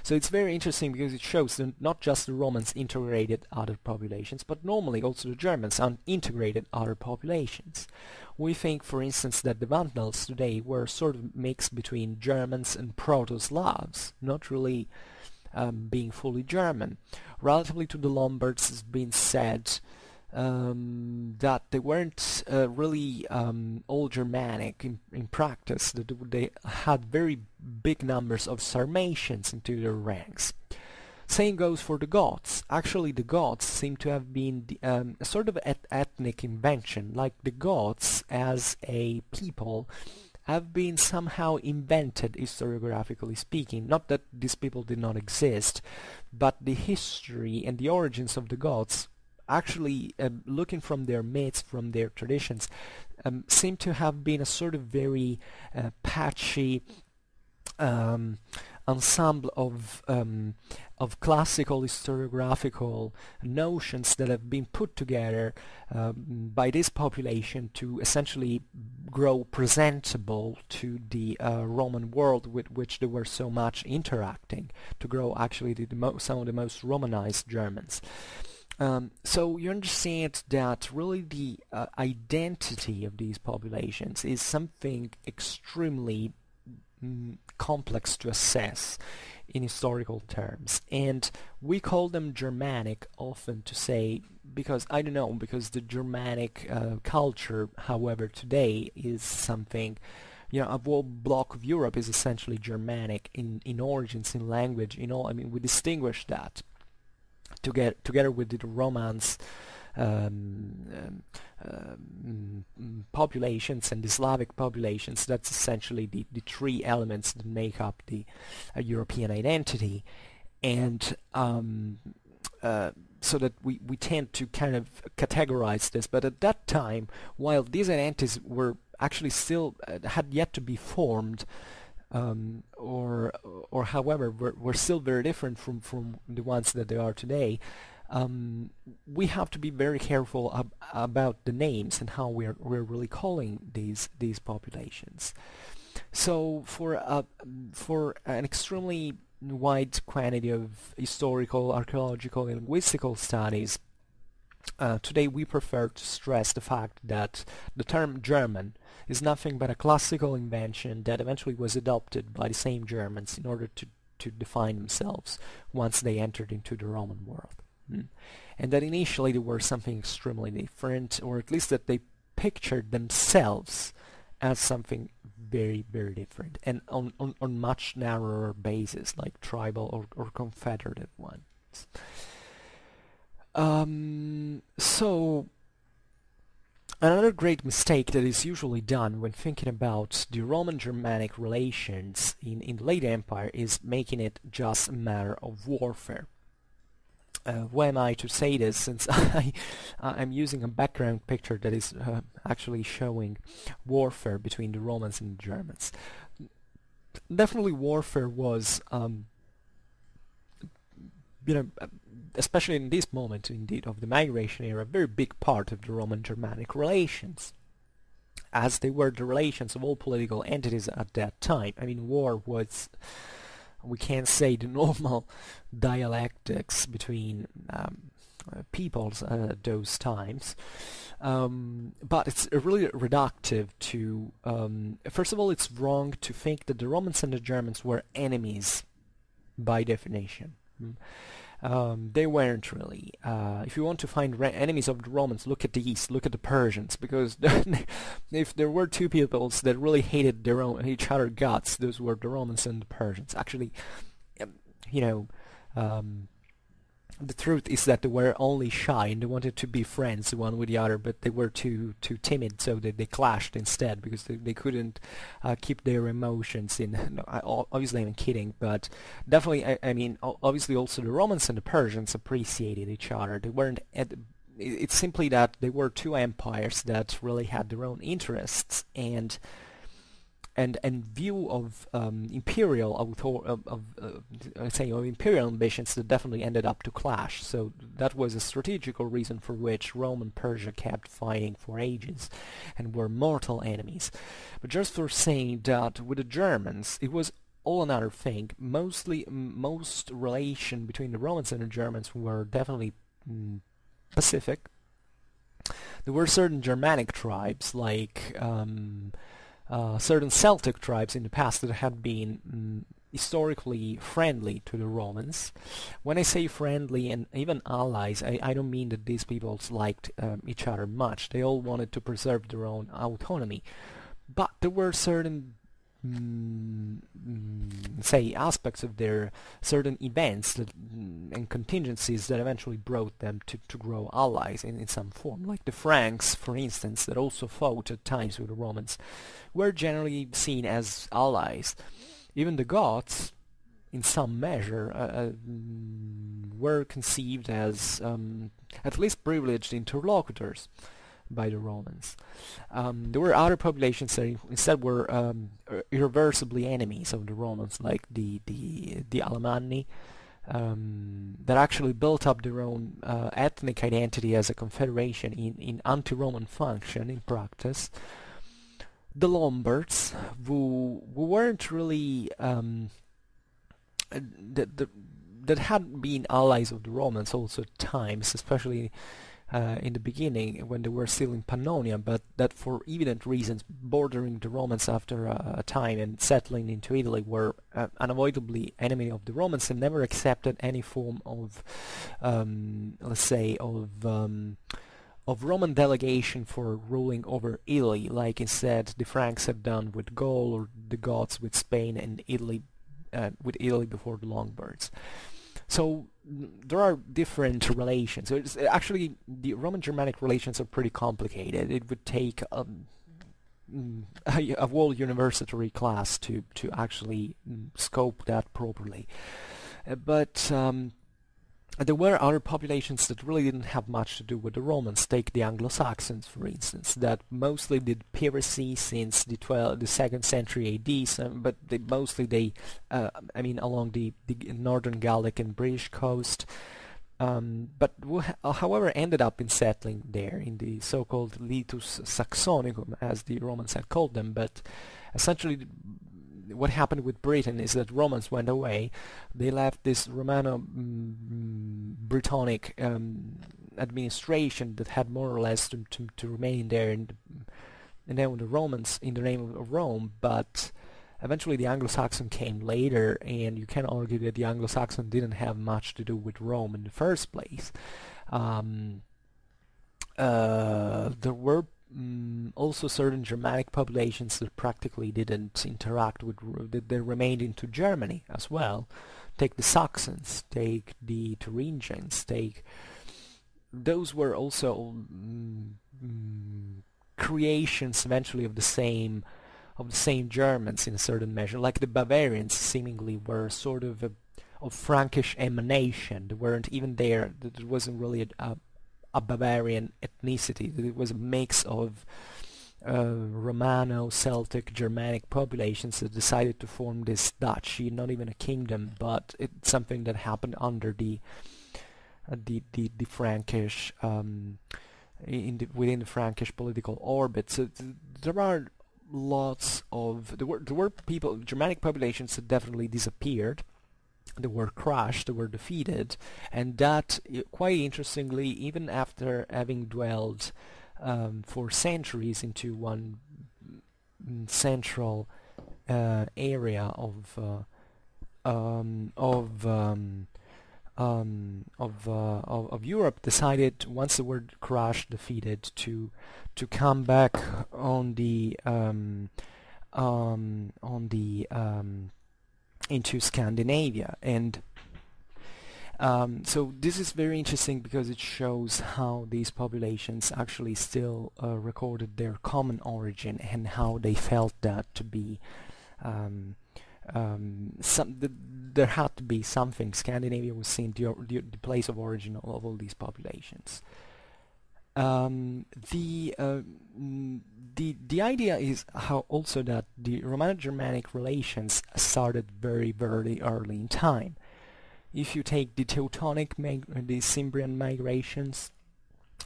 So it's very interesting because it shows that not just the Romans integrated other populations, but normally also the Germans integrated other populations. We think, for instance, that the Vandals today were sort of mixed between Germans and Proto-Slavs, not really um, being fully German. Relatively to the Lombards, it's been said um, that they weren't uh, really um, all Germanic in, in practice, that they had very big numbers of Sarmatians into their ranks. Same goes for the Goths. Actually, the Goths seem to have been the, um, a sort of et ethnic invention, like the Goths as a people have been somehow invented historiographically speaking. Not that these people did not exist, but the history and the origins of the Goths actually uh, looking from their myths, from their traditions, um, seem to have been a sort of very uh, patchy um, ensemble of um, of classical historiographical notions that have been put together um, by this population to essentially grow presentable to the uh, Roman world with which they were so much interacting, to grow actually the, the some of the most Romanized Germans. Um, so you understand that really the uh, identity of these populations is something extremely mm, complex to assess in historical terms. And we call them Germanic often to say because I don't know because the Germanic uh, culture however today is something you know, a whole block of Europe is essentially Germanic in, in origins, in language, you know, I mean, we distinguish that together together with the Romance um, um, um, populations and the Slavic populations. That's essentially the, the three elements that make up the uh, European identity, and um, uh, so that we, we tend to kind of categorize this. But at that time, while these identities were actually still uh, had yet to be formed, um, or or however we're, we're still very different from from the ones that they are today. Um, we have to be very careful ab about the names and how we're we're really calling these these populations. So for uh, for an extremely wide quantity of historical archaeological and linguistical studies uh, today we prefer to stress the fact that the term German is nothing but a classical invention that eventually was adopted by the same Germans in order to, to define themselves once they entered into the Roman world. Mm. And that initially they were something extremely different, or at least that they pictured themselves as something very, very different, and on, on, on much narrower basis, like tribal or, or confederative ones. Um, so Another great mistake that is usually done when thinking about the Roman-Germanic relations in, in the late Empire is making it just a matter of warfare. uh, am I to say this since <laughs> I, I'm using a background picture that is uh, actually showing warfare between the Romans and the Germans. Definitely warfare was, um, you know, especially in this moment indeed of the migration era, a very big part of the Roman-Germanic relations as they were the relations of all political entities at that time. I mean, war was we can't say the <laughs> normal dialectics between um, uh, peoples at those times. Um, but it's really reductive to, um, first of all, it's wrong to think that the Romans and the Germans were enemies by definition. Um, they weren't really. Uh, if you want to find enemies of the Romans, look at the East, look at the Persians, because <laughs> if there were two peoples that really hated their own each other guts, those were the Romans and the Persians. Actually, um, you know, um, the truth is that they were only shy and they wanted to be friends one with the other, but they were too too timid, so they, they clashed instead because they, they couldn't uh, keep their emotions in. No, I, obviously, I'm kidding, but definitely, I, I, mean, obviously, also the Romans and the Persians appreciated each other. They weren't. At, it's simply that they were two empires that really had their own interests and and and view of um, imperial author of, of uh, say of imperial ambitions that definitely ended up to clash. So that was a strategical reason for which Rome and Persia kept fighting for ages, and were mortal enemies. But just for saying that with the Germans, it was all another thing. Mostly, most relation between the Romans and the Germans were definitely mm, Pacific. There were certain Germanic tribes like. Um, uh, certain Celtic tribes in the past that had been mm, historically friendly to the Romans. When I say friendly and even allies, I, I don't mean that these peoples liked um, each other much. They all wanted to preserve their own autonomy. But there were certain Mm, mm, say aspects of their certain events that, mm, and contingencies that eventually brought them to, to grow allies in, in some form. Like the Franks, for instance, that also fought at times with the Romans, were generally seen as allies. Even the Goths, in some measure, uh, uh, were conceived as um, at least privileged interlocutors by the Romans. Um, there were other populations that instead were um, irreversibly enemies of the Romans, like the the the Alemanni, um, that actually built up their own uh, ethnic identity as a confederation in, in anti-Roman function in practice. The Lombards, who, who weren't really um, the, the, that had been allies of the Romans also at times, especially uh, in the beginning when they were still in Pannonia, but that for evident reasons bordering the Romans after a, a time and settling into Italy were uh, unavoidably enemy of the Romans and never accepted any form of, um, let's say, of um, of Roman delegation for ruling over Italy, like instead the Franks had done with Gaul or the Goths with Spain and Italy uh, with Italy before the Lombards. So there are different relations. So it's actually the Roman Germanic relations are pretty complicated. It would take um, <laughs> a, a whole university class to to actually mm, scope that properly. Uh, but um, there were other populations that really didn't have much to do with the Romans. Take the Anglo-Saxons, for instance, that mostly did piracy since the 12, the second century AD. So, but they, mostly they, uh, I mean, along the, the northern Gallic and British coast. Um, but however, ended up in settling there in the so-called Litus Saxonicum, as the Romans had called them. But essentially, what happened with Britain is that Romans went away. They left this Romano-Brittonic mm, um, administration that had more or less to, to, to remain there the, and then the Romans in the name of Rome, but eventually the Anglo-Saxon came later, and you can argue that the Anglo-Saxon didn't have much to do with Rome in the first place. Um, uh, there were Mm, also certain Germanic populations that practically didn't interact with, that they remained into Germany as well. Take the Saxons, take the Thuringians, take those were also mm, mm, creations eventually of the same of the same Germans in a certain measure, like the Bavarians seemingly were sort of a of Frankish emanation. They weren't even there. There wasn't really a, a Bavarian ethnicity. It was a mix of uh, Romano, Celtic, Germanic populations that decided to form this duchy, not even a kingdom, but it's something that happened under the uh, the, the, the Frankish um, in the, within the Frankish political orbit. So th there are lots of there were there were people Germanic populations that definitely disappeared. They were crushed, they were defeated, and that quite interestingly, even after having dwelled um, for centuries into one central uh, area of uh, um, of um, um, of, uh, of, of Europe decided once the word crushed defeated to to come back on the um, um, on the um, into Scandinavia and um, so this is very interesting because it shows how these populations actually still uh, recorded their common origin and how they felt that to be um, um, th there had to be something. Scandinavia was seen the, the, the place of origin of all these populations. Um, the uh, the the idea is how also that the Romano-Germanic relations started very very early in time. If you take the Teutonic, the Cimbrian migrations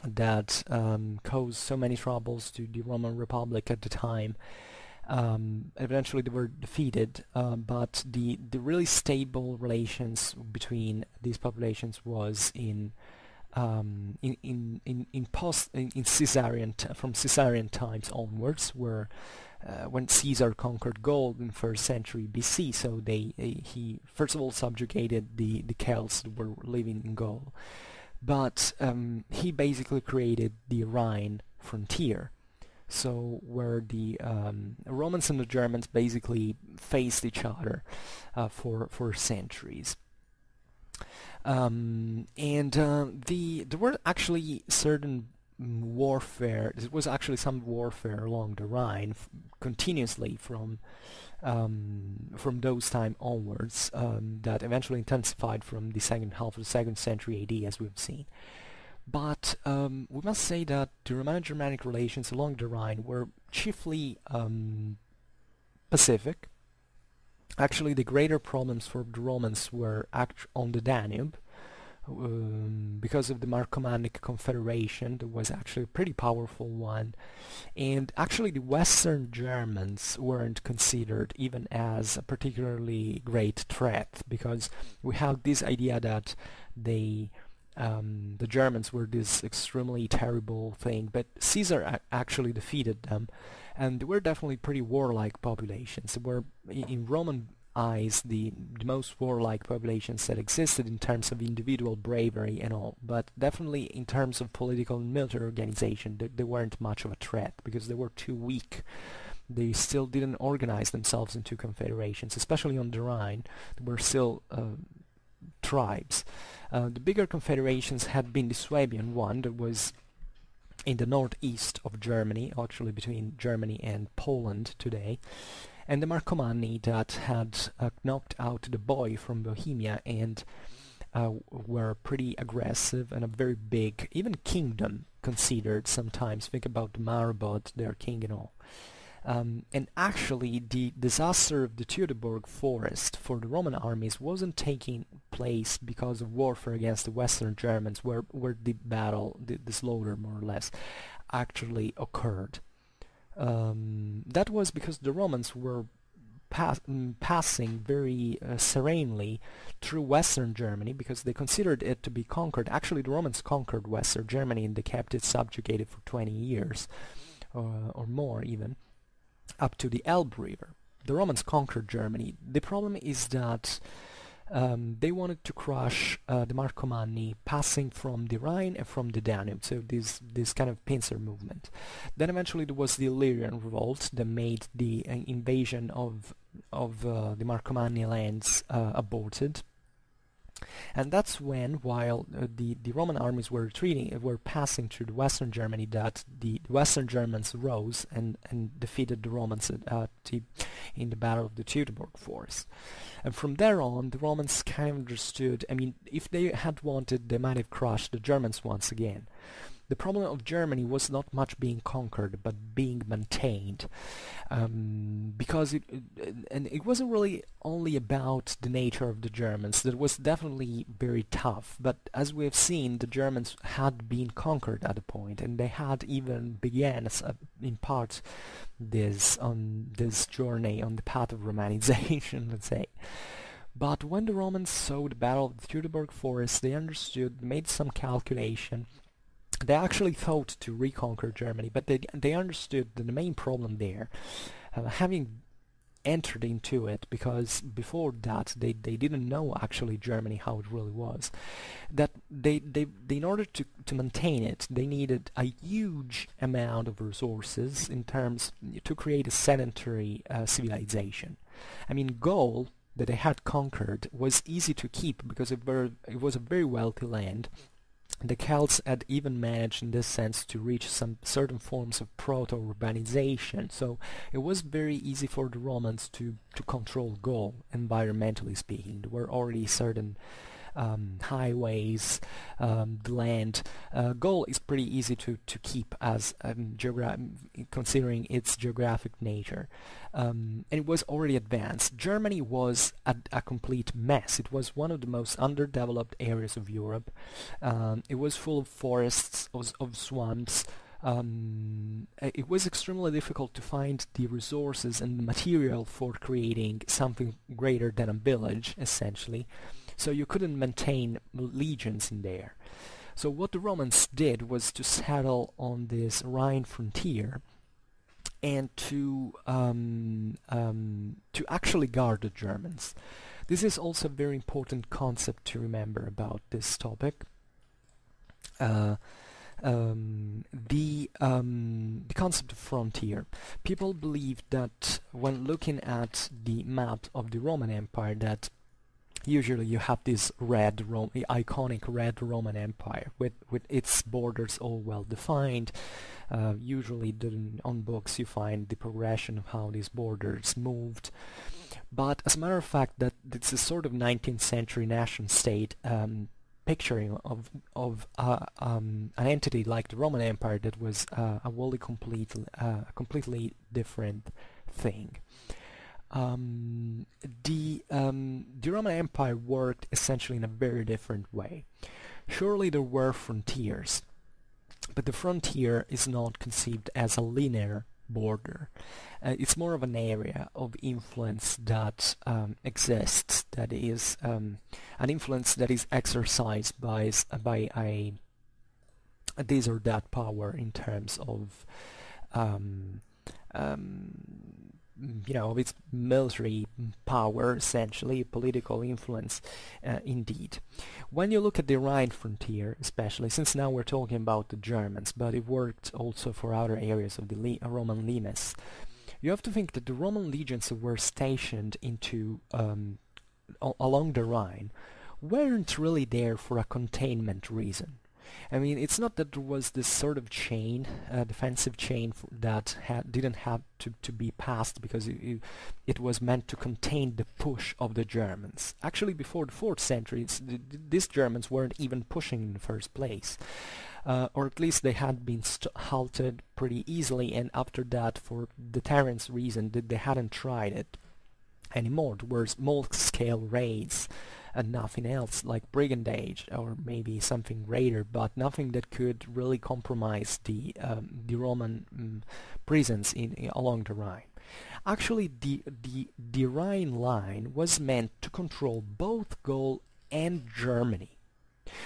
that um, caused so many troubles to the Roman Republic at the time, um, eventually they were defeated, uh, but the, the really stable relations between these populations was in um, in in in in post in, in Caesarian from Caesarian times onwards, where uh, when Caesar conquered Gaul in first century BC, so they uh, he first of all subjugated the the Celts that were living in Gaul, but um, he basically created the Rhine frontier so where the um, Romans and the Germans basically faced each other uh, for for centuries. Um, and uh, the there were actually certain warfare. There was actually some warfare along the Rhine continuously from um, from those time onwards um, that eventually intensified from the second half of the second century AD, as we've seen. But um, we must say that the Romano-Germanic relations along the Rhine were chiefly um, Pacific. Actually, the greater problems for the Romans were on the Danube, um, because of the Marcomannic Confederation, that was actually a pretty powerful one. And actually the Western Germans weren't considered even as a particularly great threat, because we have this idea that they um, the Germans were this extremely terrible thing, but Caesar actually defeated them, and they were definitely pretty warlike populations. They were, in Roman eyes, the, the most warlike populations that existed in terms of individual bravery and all, but definitely in terms of political and military organization, they, they weren't much of a threat, because they were too weak they still didn't organize themselves into confederations, especially on the Rhine. They were still uh, tribes. Uh, the bigger confederations had been the Swabian one that was in the northeast of Germany, actually between Germany and Poland today, and the Marcomanni that had uh, knocked out the Boii from Bohemia and uh, were pretty aggressive and a very big, even kingdom considered sometimes. Think about the Marbod, their king and all. Um, and actually, the disaster of the Teutoburg forest for the Roman armies wasn't taking place because of warfare against the Western Germans, where, where the battle, the, the slaughter more or less, actually occurred. Um, that was because the Romans were pass mm, passing very uh, serenely through Western Germany because they considered it to be conquered. Actually, the Romans conquered Western Germany and they kept it subjugated for 20 years uh, or more even up to the Elbe River. The Romans conquered Germany. The problem is that um, they wanted to crush uh, the Marcomanni passing from the Rhine and from the Danube, so this this kind of pincer movement. Then eventually there was the Illyrian revolt that made the uh, invasion of of uh, the Marcomanni lands uh, aborted. And that's when, while uh, the, the Roman armies were retreating, uh, were passing through the Western Germany, that the, Western Germans rose and, and defeated the Romans at, uh, in the Battle of the Teutoburg Forest. And from there on, the Romans kind of understood, I mean, if they had wanted, they might have crushed the Germans once again. The problem of Germany was not much being conquered, but being maintained, um, because it, and it wasn't really only about the nature of the Germans. That was definitely very tough, but as we have seen, the Germans had been conquered at a point, and they had even began uh, in part this on this journey on the path of Romanization, <laughs> let's say. But when the Romans saw the Battle of the Teutoburg Forest, they understood, made some calculation, they actually thought to reconquer Germany, but they they understood the main problem there, uh, having entered into it because before that they, they didn't know actually Germany how it really was that they, they, they in order to, to maintain it they needed a huge amount of resources in terms to create a sedentary uh, civilization. I mean Gaul that they had conquered was easy to keep because it, were, it was a very wealthy land the Celts had even managed in this sense to reach some certain forms of proto-urbanization, so it was very easy for the Romans to, to control Gaul, environmentally speaking. There were already certain um, highways, um, land. Uh, Gaul is pretty easy to, to keep as um, considering its geographic nature. Um, and it was already advanced. Germany was a, a, complete mess. It was one of the most underdeveloped areas of Europe. Um, it was full of forests, of, of swamps, um, it was extremely difficult to find the resources and the material for creating something greater than a village, essentially. So you couldn't maintain legions in there. So what the Romans did was to settle on this Rhine frontier and to um, um, to actually guard the Germans. This is also a very important concept to remember about this topic. Uh, um, the um, the concept of frontier. People believe that when looking at the map of the Roman Empire, that usually you have this red Rom iconic red Roman Empire with with its borders all well defined. Uh, usually on books you find the progression of how these borders moved. But as a matter of fact, that it's a sort of 19th century nation state um, picturing of of uh, um, an entity like the Roman Empire that was uh, a wholly complete, uh, completely different thing um, the the Roman Empire worked essentially in a very different way. Surely there were frontiers, but the frontier is not conceived as a linear border. Uh, it's more of an area of influence that um, exists, that is um, an influence that is exercised by, by a, a this or that power in terms of um, um you know, its military power, essentially, political influence, uh, indeed. When you look at the Rhine frontier, especially, since now we're talking about the Germans, but it worked also for other areas of the Le Roman limes, you have to think that the Roman legions were stationed into um, along the Rhine weren't really there for a containment reason. I mean, it's not that there was this sort of chain, uh, defensive chain that didn't have to, to be passed because it, it, was meant to contain the push of the Germans. Actually, before the 4th century, these Germans weren't even pushing in the first place. Uh, or at least they had been halted pretty easily, and after that, for deterrence reason, they hadn't tried it anymore. There were small-scale raids and nothing else like brigandage or maybe something greater but nothing that could really compromise the um, the Roman um, presence in, in, along the Rhine. Actually the, the, the Rhine line was meant to control both Gaul and Germany.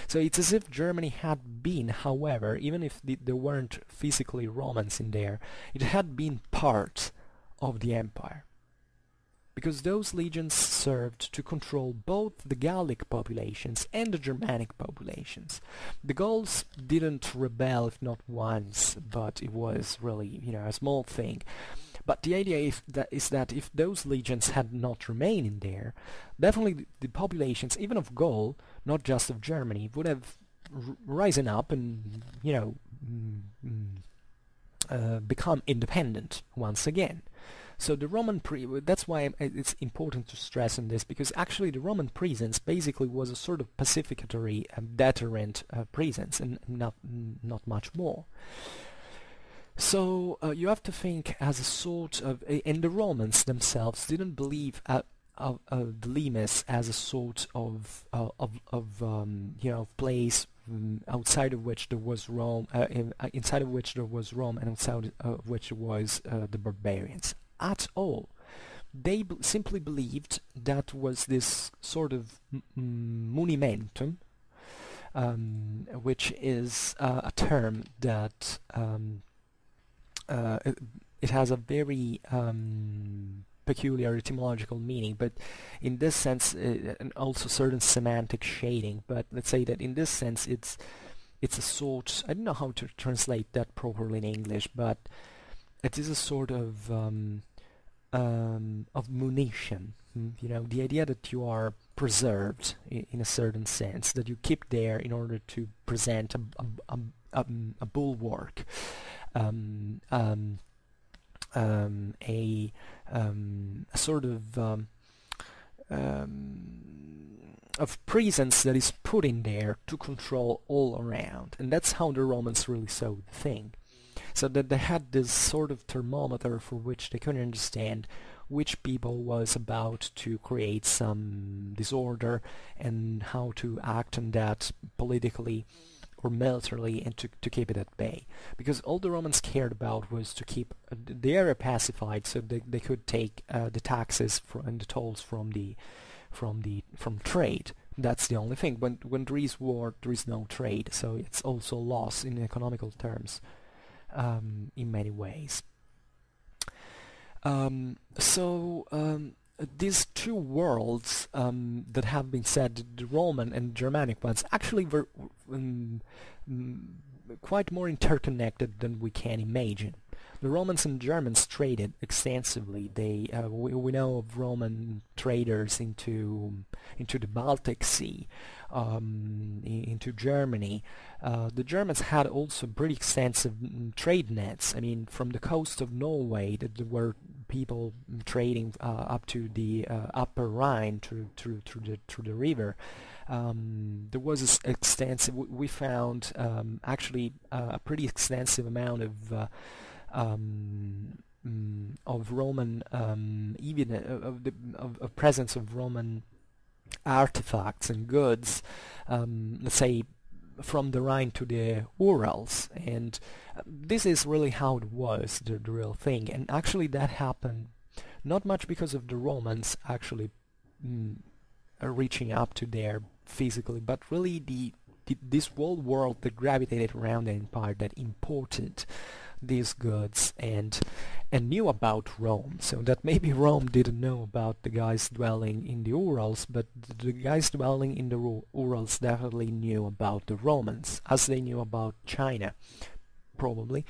So it's as if Germany had been, however, even if the, there weren't physically Romans in there, it had been part of the empire because those legions served to control both the Gallic populations and the Germanic populations. The Gauls didn't rebel, if not once, but it was really, you know, a small thing. But the idea is that, is that if those legions had not remained in there, definitely the populations, even of Gaul, not just of Germany, would have risen up and, you know, mm, mm, uh, become independent once again. So the Roman pre that's why it's important to stress on this because actually the Roman presence basically was a sort of pacificatory um, deterrent uh, presence and not not much more. So uh, you have to think as a sort of, and the Romans themselves didn't believe of, of the limes as a sort of uh, of, of um, you know place um, outside of which there was Rome, uh, in, uh, inside of which there was Rome, and outside of which was uh, the barbarians at all. They simply believed that was this sort of monumentum, um, which is uh, a term that um, uh, it, it, has a very um, peculiar etymological meaning, but in this sense, uh, and also certain semantic shading. But let's say that in this sense, it's it's a sort. I don't know how to translate that properly in English, but it is a sort of um, um, of munition. Hmm, you know, the idea that you are preserved in, in, a certain sense, that you keep there in order to present a, a, a, a bulwark, um, um, um, a, um, a sort of um, of presence that is put in there to control all around, and that's how the Romans really saw the thing. So that they had this sort of thermometer for which they couldn't understand which people was about to create some disorder and how to act on that politically or militarily and to, to keep it at bay. Because all the Romans cared about was to keep uh, the area pacified so they, they could take uh, the taxes and the tolls from the from the from trade. That's the only thing. When when there is war, there is no trade, so it's also loss in economical terms um, in many ways. Um, so um, these two worlds um, that have been said, the Roman and Germanic ones, actually were um, quite more interconnected than we can imagine. The Romans and Germans traded extensively. They uh, we, we, know of Roman traders into into the Baltic Sea, um, into Germany. Uh, the Germans had also pretty extensive mm, trade nets. I mean, from the coast of Norway, there were people trading uh, up to the uh, Upper Rhine through through through the through the river. Um, there was extensive. We found um, actually uh, a pretty extensive amount of uh, um, mm, of Roman um, even uh, of the of, of, presence of Roman artifacts and goods, um, let's say from the Rhine to the Urals, and uh, this is really how it was the, the real thing. And actually, that happened not much because of the Romans actually mm, reaching up to there physically, but really the, the this whole world that gravitated around the empire that imported these goods and and knew about Rome. So that maybe Rome didn't know about the guys dwelling in the Urals, but the guys dwelling in the Urals definitely knew about the Romans, as they knew about China, probably,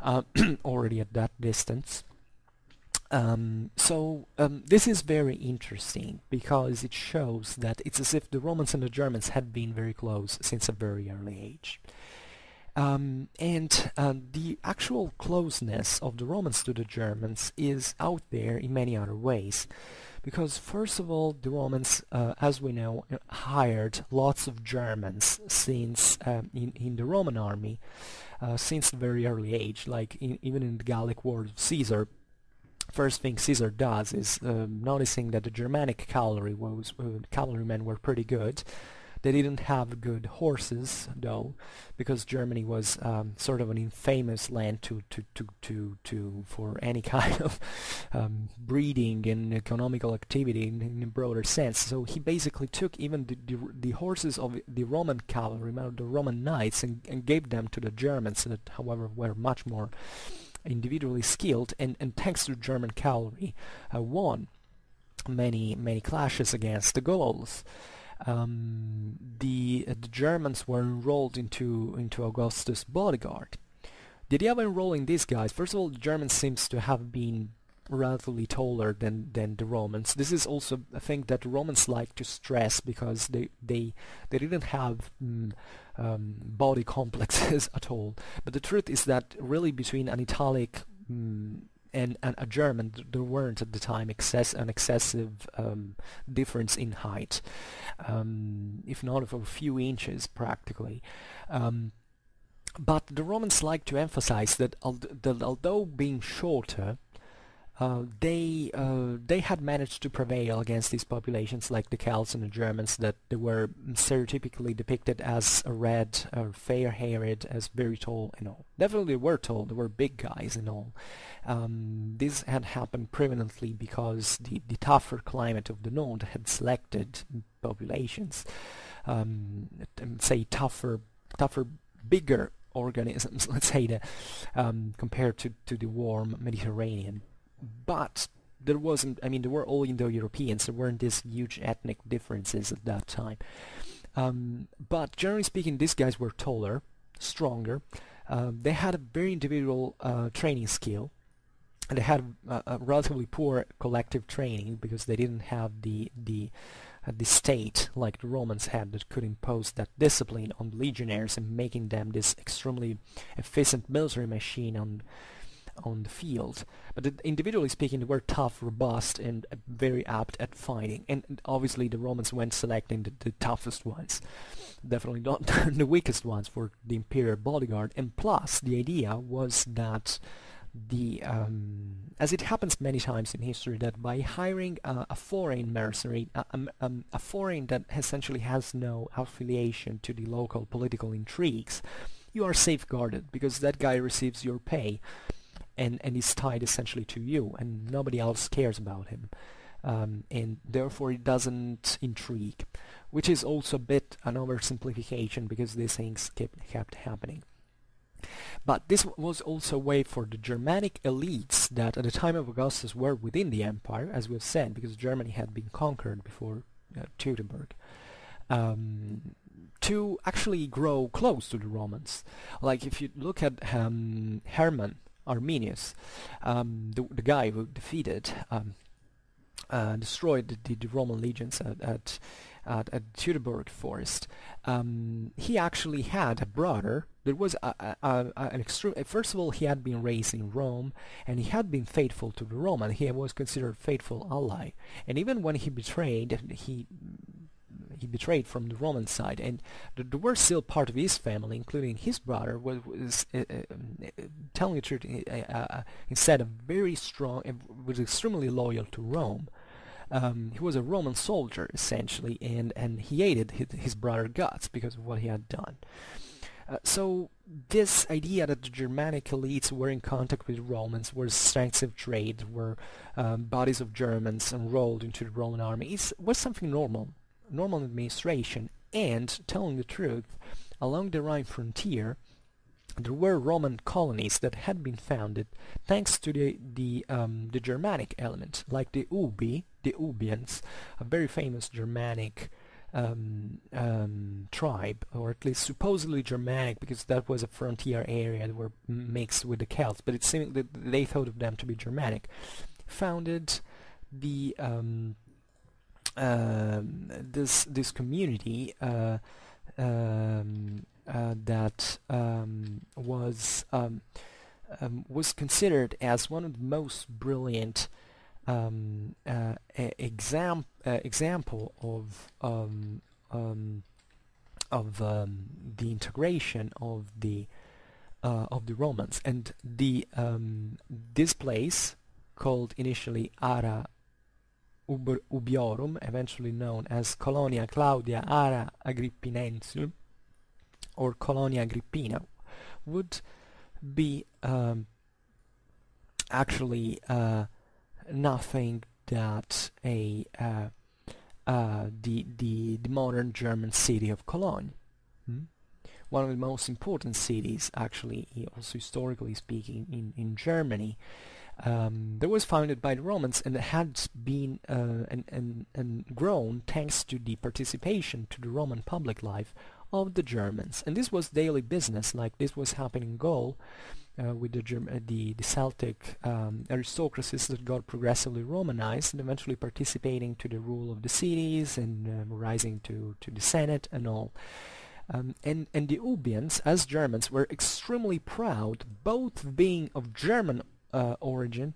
uh, <clears throat> already at that distance. Um, so um, this is very interesting because it shows that it's as if the Romans and the Germans had been very close since a very early age. Um, and uh, the actual closeness of the Romans to the Germans is out there in many other ways. Because first of all, the Romans, uh, as we know, hired lots of Germans since um, in, in the Roman army uh, since very early age, like in, even in the Gallic War of Caesar, first thing Caesar does is uh, noticing that the Germanic cavalry was uh, cavalrymen were pretty good, they didn't have good horses, though, because Germany was um, sort of an infamous land to, to, to, to, to for any <laughs> kind of um, breeding and economical activity in, in, a broader sense. So he basically took even the, the, the horses of the Roman cavalry, the Roman knights, and, and gave them to the Germans, that, however, were much more individually skilled, and, and thanks to German cavalry, uh, won many many clashes against the Gauls um, the, uh, the Germans were enrolled into into Augustus' bodyguard. the idea of enrolling these guys, first of all, the Germans seems to have been relatively taller than than the Romans. This is also a thing that the Romans like to stress because they they they didn't have mm, um, body <laughs> complexes at all. But the truth is that really between an Italic mm, and, and a German, there weren't at the time excess an excessive um, difference in height, um, if not of a few inches practically. Um, but the Romans like to emphasize that, al that although being shorter, uh, they uh, they had managed to prevail against these populations like the Celts and the Germans that they were stereotypically depicted as red or fair-haired, as very tall and all. Definitely were tall, they were big guys and all. Um, this had happened prevalently because the, the tougher climate of the north had selected populations, um, say tougher, tougher, bigger organisms, <laughs> let's say, the, um, compared to, to the warm Mediterranean but there wasn't, I mean, there were all Indo-Europeans, there weren't these huge ethnic differences at that time. Um, but generally speaking, these guys were taller, stronger, um, they had a very individual uh, training skill, and they had a, a, relatively poor collective training because they didn't have the the uh, the state like the Romans had that could impose that discipline on legionaries and making them this extremely efficient military machine on on the field. But individually speaking, they were tough, robust, and very apt at fighting. And obviously, the Romans went selecting the, the toughest ones, definitely not <laughs> the weakest ones for the imperial bodyguard. And plus, the idea was that the um, as it happens many times in history that by hiring uh, a foreign mercenary, uh, um, a foreign that essentially has no affiliation to the local political intrigues, you are safeguarded because that guy receives your pay and and he's tied essentially to you, and nobody else cares about him, um, and therefore it doesn't intrigue, which is also a bit an oversimplification because these things kept kept happening. But this was also a way for the Germanic elites that at the time of Augustus were within the empire, as we've said, because Germany had been conquered before uh, Teutoburg, um, to actually grow close to the Romans. Like if you look at um, Hermann, Arminius, um, the, the guy who defeated, um, uh, destroyed the, the, Roman legions at, at, at, at Teutoburg forest, um, he actually had a brother that was a, a, a, an extreme. First of all, he had been raised in Rome, and he had been faithful to the Roman. He was considered faithful ally, and even when he betrayed, he he betrayed from the Roman side, and the worst still part of his family, including his brother, was, was uh, uh, telling the truth, uh, uh, instead of very strong, was extremely loyal to Rome. Um, he was a Roman soldier essentially, and and he hated his, his brother guts because of what he had done. Uh, so this idea that the Germanic elites were in contact with Romans, were strengths of trade, were um, bodies of Germans enrolled into the Roman army, is, was something normal normal administration and, telling the truth, along the Rhine frontier there were Roman colonies that had been founded thanks to the the, um, the Germanic element, like the Ubii, the Ubians, a very famous Germanic um, um, tribe, or at least supposedly Germanic, because that was a frontier area that were mixed with the Celts, but it seemed that they thought of them to be Germanic, founded the um, this this community uh, um, uh, that um, was um, um, was considered as one of the most brilliant um, uh, exam example of of the integration of the uh, of the Romans. And the this place called initially Ara Ubiorum, eventually known as Colonia Claudia Ara Agrippinensium, or Colonia Agrippina, would be um, actually uh, nothing that a uh, uh, the, the, the modern German city of Cologne. Hmm? One of the most important cities, actually, also historically speaking, in, in Germany, um, that was founded by the Romans and had been uh, and, and, and grown thanks to the participation to the Roman public life of the Germans. And this was daily business, like this was happening in Gaul uh, with the, Germ uh, the, the Celtic um, aristocracies that got progressively Romanized and eventually participating to the rule of the cities and um, rising to, to the Senate and all. Um, and, and the Ubians, as Germans, were extremely proud, both being of German uh, origin,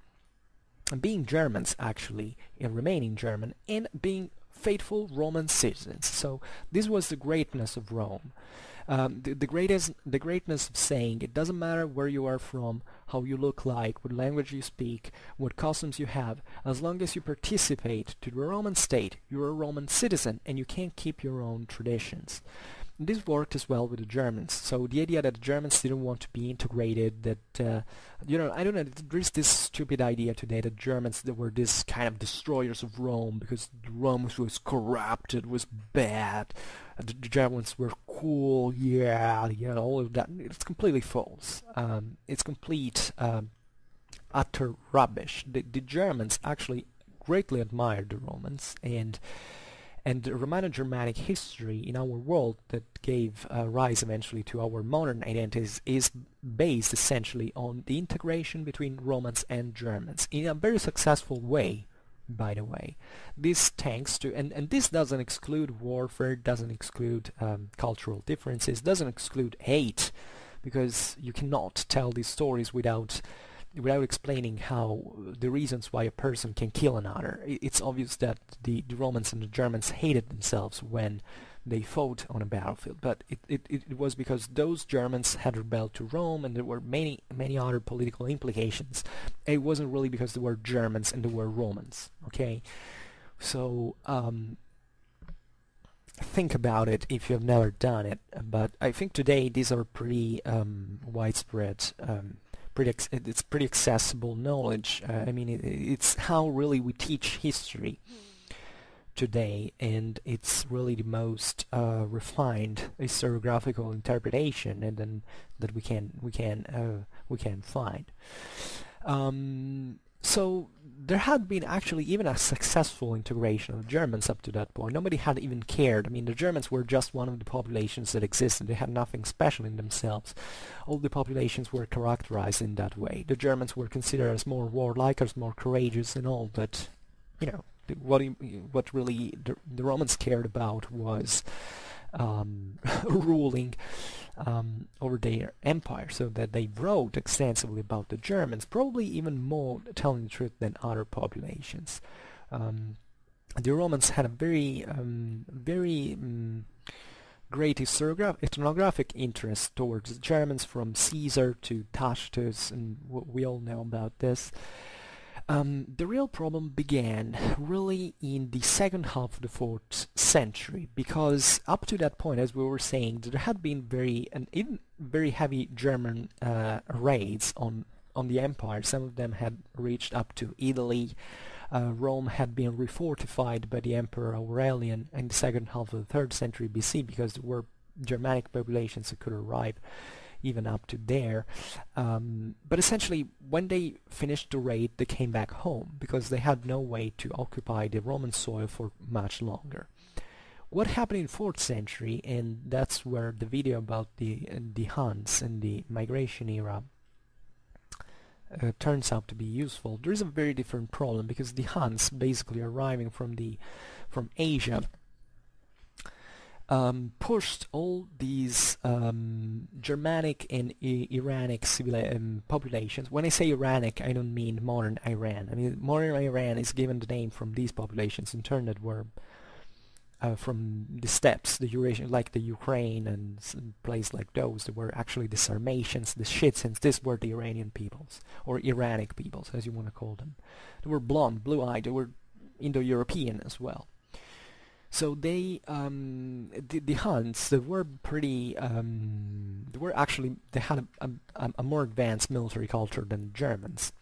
being Germans actually, and remaining German, and being faithful Roman citizens. So this was the greatness of Rome. Um, the, the, greatest, the greatness of saying it doesn't matter where you are from, how you look like, what language you speak, what customs you have, as long as you participate to the Roman state, you're a Roman citizen and you can't keep your own traditions. This worked as well with the Germans. So the idea that the Germans didn't want to be integrated, that, uh, you know, I don't know, there's this stupid idea today that Germans that were this kind of destroyers of Rome because Rome was corrupted, was bad, the, the Germans were cool, yeah, yeah, all of that. It's completely false. Um, it's complete um, utter rubbish. The, the Germans actually greatly admired the Romans and and the Romano-Germanic history in our world that gave uh, rise eventually to our modern identities is based essentially on the integration between Romans and Germans in a very successful way by the way. This thanks to, and, and this doesn't exclude warfare, doesn't exclude um, cultural differences, doesn't exclude hate, because you cannot tell these stories without without explaining how the reasons why a person can kill another. It's obvious that the, the Romans and the Germans hated themselves when they fought on a battlefield, but it, it, it was because those Germans had rebelled to Rome and there were many, many other political implications. It wasn't really because they were Germans and they were Romans, okay? So, um, think about it if you've never done it, but I think today these are pretty um, widespread um, pretty it's pretty accessible knowledge. Uh, I mean, it, it's how really we teach history today, and it's really the most uh, refined historiographical interpretation, and then that we can we can uh, we can find. Um, so there had been actually even a successful integration of Germans up to that point. Nobody had even cared. I mean, the Germans were just one of the populations that existed. They had nothing special in themselves. All the populations were characterized in that way. The Germans were considered as more warlike, as more courageous and all, but, you know, what, what really the, the Romans cared about was um, <laughs> ruling um, over their empire, so that they wrote extensively about the Germans, probably even more telling the truth than other populations. Um, the Romans had a very, um, very um, great ethnographic interest towards the Germans, from Caesar to Tacitus, and we all know about this. Um, the real problem began really in the second half of the fourth century because up to that point, as we were saying, there had been very and even very heavy German uh, raids on on the empire. Some of them had reached up to Italy. Uh, Rome had been refortified by the Emperor Aurelian in the second half of the third century BC because there were Germanic populations that could arrive even up to there. Um, but essentially, when they finished the raid, they came back home because they had no way to occupy the Roman soil for much longer. What happened in 4th century, and that's where the video about the, uh, the Huns and the migration era uh, turns out to be useful. There is a very different problem because the Huns basically arriving from the from Asia um, pushed all these um, Germanic and I Iranic um, populations. When I say Iranic, I don't mean modern Iran. I mean modern Iran is given the name from these populations in turn that were uh, from the steppes, the Eurasian, like the Ukraine and places like those, there were actually the Sarmatians, the Chechens, these were the Iranian peoples, or Iranic peoples, as you want to call them. They were blonde, blue-eyed, they were Indo-European as well. So they, um, the, the Huns, they were pretty, um, they were actually, they had a, a, a more advanced military culture than Germans.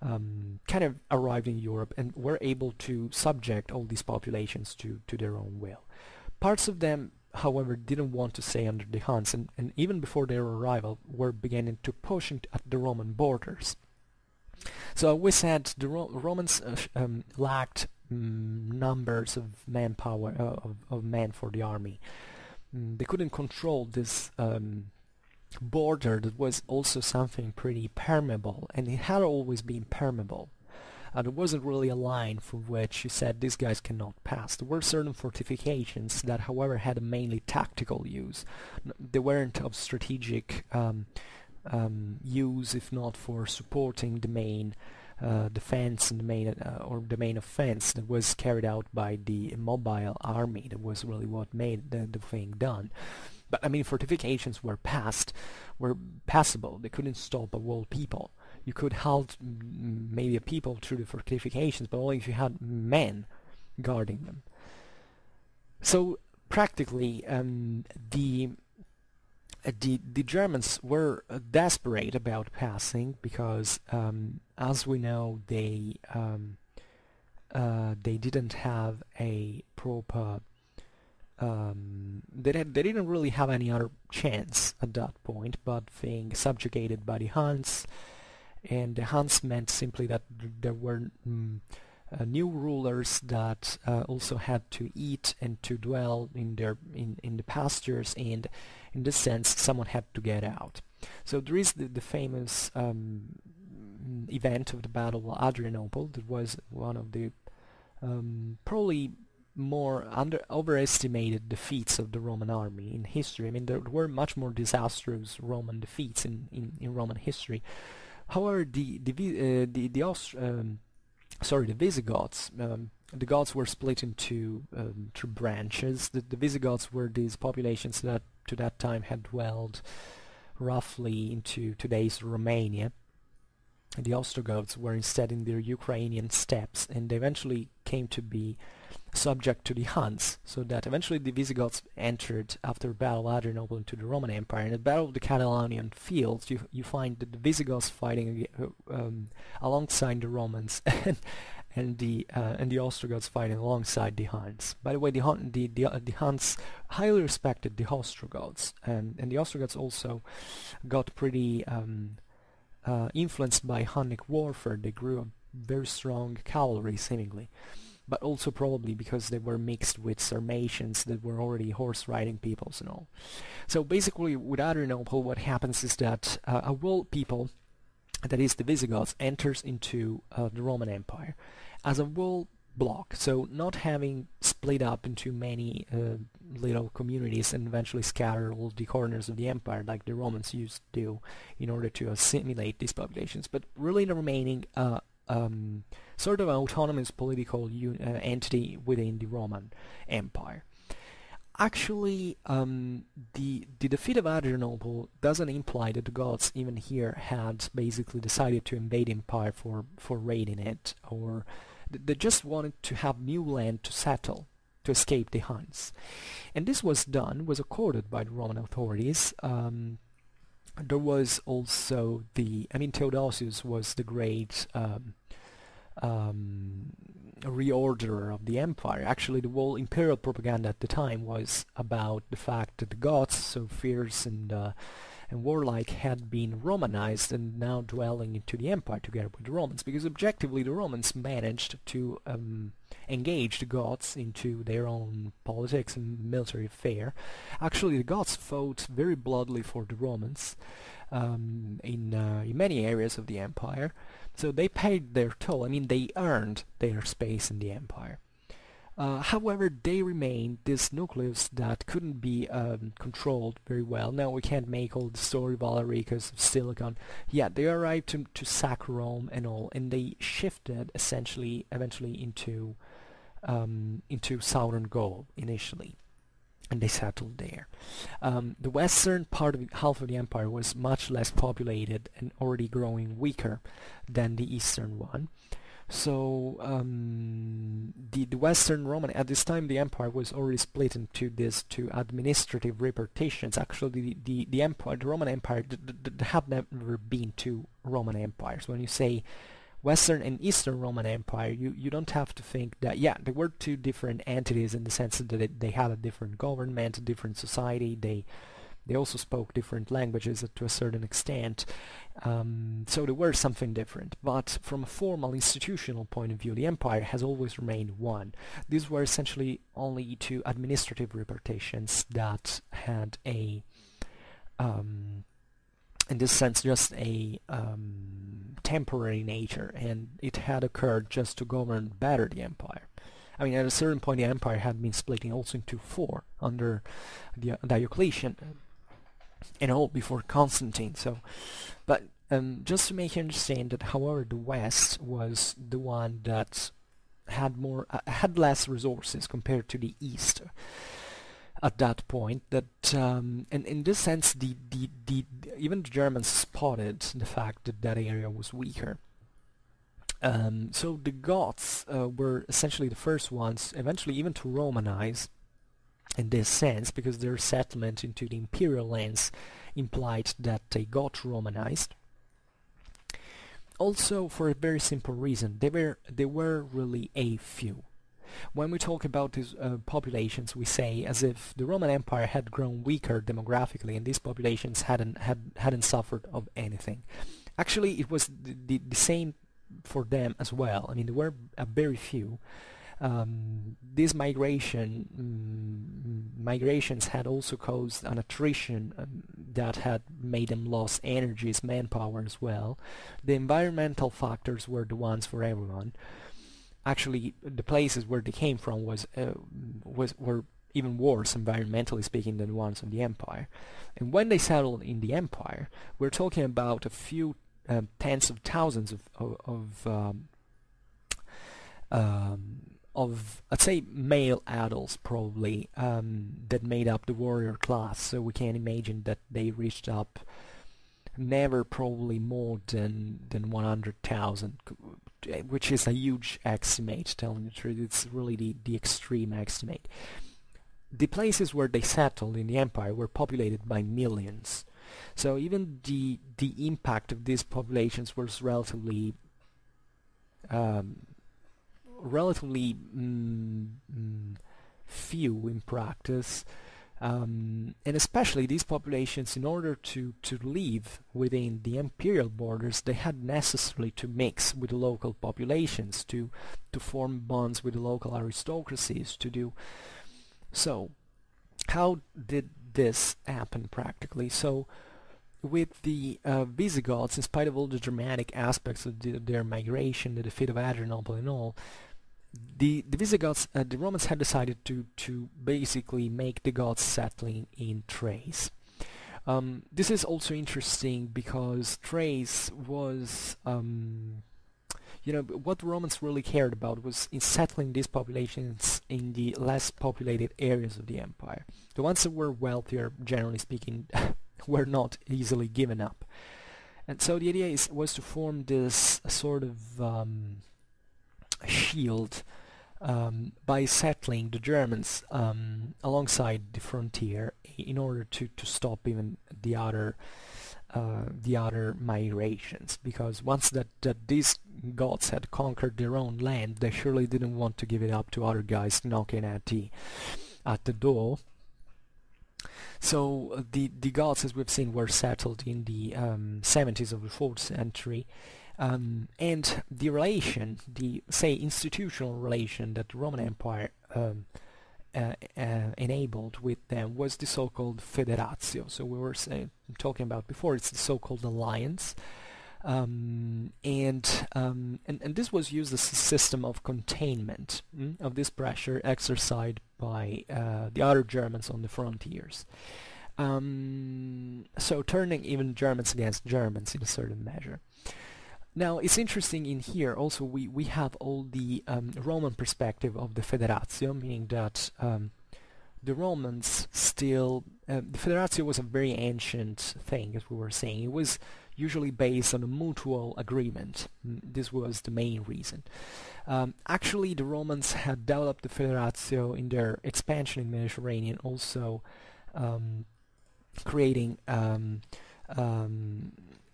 Um, kind of arrived in Europe and were able to subject all these populations to, to their own will. Parts of them, however, didn't want to stay under the Huns, and, and even before their arrival, were beginning to push at the Roman borders. So we said the Ro Romans uh, um, lacked numbers of manpower uh, of, of men for the army. mm, they couldn't control this um, border that was also something pretty permeable, and it had always been permeable. Uh, there wasn't really a line from which you said these guys cannot pass. There were certain fortifications that, however, had a mainly tactical use. They weren't of strategic um, um, use, if not for supporting the main uh, defense and the main uh, or the main offense that was carried out by the mobile army. That was really what made the, the thing done. But I mean, fortifications were passed, were passable. They couldn't stop a whole people. You could halt maybe a people through the fortifications, but only if you had men guarding them. So practically, um, the uh, the the Germans were uh, desperate about passing because, um, as we know, they um, uh, they didn't have a proper um, they, had, they didn't really have any other chance at that point but being subjugated by the Huns and the Huns meant simply that there were mm, uh, new rulers that uh, also had to eat and to dwell in their in, in the pastures and in this sense someone had to get out so there is the, the famous um, event of the battle of Adrianople that was one of the um, probably more under overestimated defeats of the Roman army in history. I mean, there were much more disastrous Roman defeats in, in, in Roman history. However, the the uh, the, the um, sorry the Visigoths um, the Goths were split into um, two branches. The, the Visigoths were these populations that to that time had dwelled roughly into today's Romania. The Ostrogoths were instead in the Ukrainian steppes, and they eventually came to be subject to the Huns, so that eventually the Visigoths entered after Battle of Adrianople into the Roman Empire. In the Battle of the Catalaunian Fields, you you find the Visigoths fighting uh, um, alongside the Romans, <laughs> and the uh, and the Ostrogoths fighting alongside the Huns. By the way, the Hun, the the, the Huns highly respected the Ostrogoths, and and the Ostrogoths also got pretty um, uh, influenced by Hunnic warfare. They grew a very strong cavalry, seemingly but also probably because they were mixed with Sarmatians that were already horse riding peoples and all. So basically with Adrianople what happens is that uh, a world people, that is the Visigoths, enters into uh, the Roman Empire as a world block, so not having split up into many uh, little communities and eventually scatter all the corners of the empire like the Romans used to do in order to assimilate these populations, but really the remaining uh, um, sort of autonomous political uh, entity within the Roman Empire. Actually, um, the the defeat of Adrianople doesn't imply that the Goths even here had basically decided to invade empire for for raiding it, or they just wanted to have new land to settle to escape the Huns, and this was done was accorded by the Roman authorities. Um, there was also the I mean Theodosius was the great um, um, reorder of the empire. Actually, the whole imperial propaganda at the time was about the fact that the Goths, so fierce and uh, and warlike, had been Romanized and now dwelling into the empire together with the Romans. Because objectively, the Romans managed to um, engage the Goths into their own politics and military affair. Actually, the Goths fought very bloodily for the Romans um, in uh, in many areas of the empire. So they paid their toll. I mean, they earned their space in the empire. Uh, however, they remained this nucleus that couldn't be um, controlled very well. Now we can't make all the story of Alaricus of Stilicho. Yeah, they arrived to, to sack Rome and all, and they shifted essentially, eventually into um, into southern Gaul initially and they settled there. Um, the western part of half of the empire was much less populated and already growing weaker than the eastern one. So um, the, the Western Roman at this time the empire was already split into these two administrative repartitions. Actually, the, the, the empire, the Roman Empire, there have never been two Roman empires. When you say Western and Eastern Roman Empire, you, you don't have to think that, yeah, there were two different entities in the sense that they, they had a different government, a different society, they They also spoke different languages to a certain extent, um, so they were something different. But from a formal institutional point of view, the empire has always remained one. These were essentially only two administrative repartitions that had a um, in this sense just a um, temporary nature and it had occurred just to govern better the empire. I mean at a certain point the empire had been splitting also into four under Diocletian and all before Constantine so but um, just to make you understand that however the West was the one that had more uh, had less resources compared to the East at that point that um, and in this sense the, the, the even the Germans spotted the fact that that area was weaker. Um, so the Goths uh, were essentially the first ones eventually even to Romanize in this sense because their settlement into the imperial lands implied that they got Romanized. Also for a very simple reason they were they were really a few when we talk about these uh, populations, we say as if the Roman Empire had grown weaker demographically and these populations hadn't had, hadn't suffered of anything. Actually, it was the, the, the same for them as well. I mean, there were a very few. Um, this migration mm, migrations had also caused an attrition um, that had made them lose energies, manpower as well. The environmental factors were the ones for everyone actually the places where they came from was uh, was were even worse environmentally speaking than the ones in the empire. And when they settled in the empire, we're talking about a few um, tens of thousands of of, of um, um, of I'd say male adults probably um, that made up the warrior class. So we can imagine that they reached up never probably more than than 100,000 which is a huge estimate, telling the truth. It's really the, the extreme estimate. The places where they settled in the empire were populated by millions. So even the the impact of these populations was relatively um, relatively mm, mm, few in practice. Um, and especially these populations, in order to, to live within the imperial borders, they had necessarily to mix with the local populations, to, to form bonds with the local aristocracies, to do so. How did this happen practically? So, with the uh, Visigoths, in spite of all the dramatic aspects of the, their migration, the defeat of Adrianople and all, the the Visigoths, uh, the Romans had decided to to basically make the Goths settling in Thrace. Um, this is also interesting because Thrace was, um, you know, what the Romans really cared about was in settling these populations in the less populated areas of the empire. The ones that were wealthier, generally speaking, <laughs> were not easily given up. And so the idea is was to form this sort of um, shield um, by settling the Germans um, alongside the frontier in order to, to stop even the other uh, the other migrations. Because once that, that these Goths had conquered their own land they surely didn't want to give it up to other guys knocking at the at the door. So uh, the the Goths as we've seen were settled in the um, 70s of the 4th century um, and the relation, the say institutional relation that the Roman Empire um, uh, uh, enabled with them was the so-called foederatio. So we were say, talking about before, it's the so-called alliance. Um, and, um, and and this was used as a system of containment mm, of this pressure exercised by uh, the other Germans on the frontiers. Um, so turning even Germans against Germans in a certain measure. Now it's interesting in here also we, we have all the um, Roman perspective of the Foederatio, meaning that um, the Romans still, uh, the Foederatio was a very ancient thing as we were saying. It was usually based on a mutual agreement. Mm, this was the main reason. Um, actually the Romans had developed the Foederatio in their expansion in the Mediterranean also um, creating um,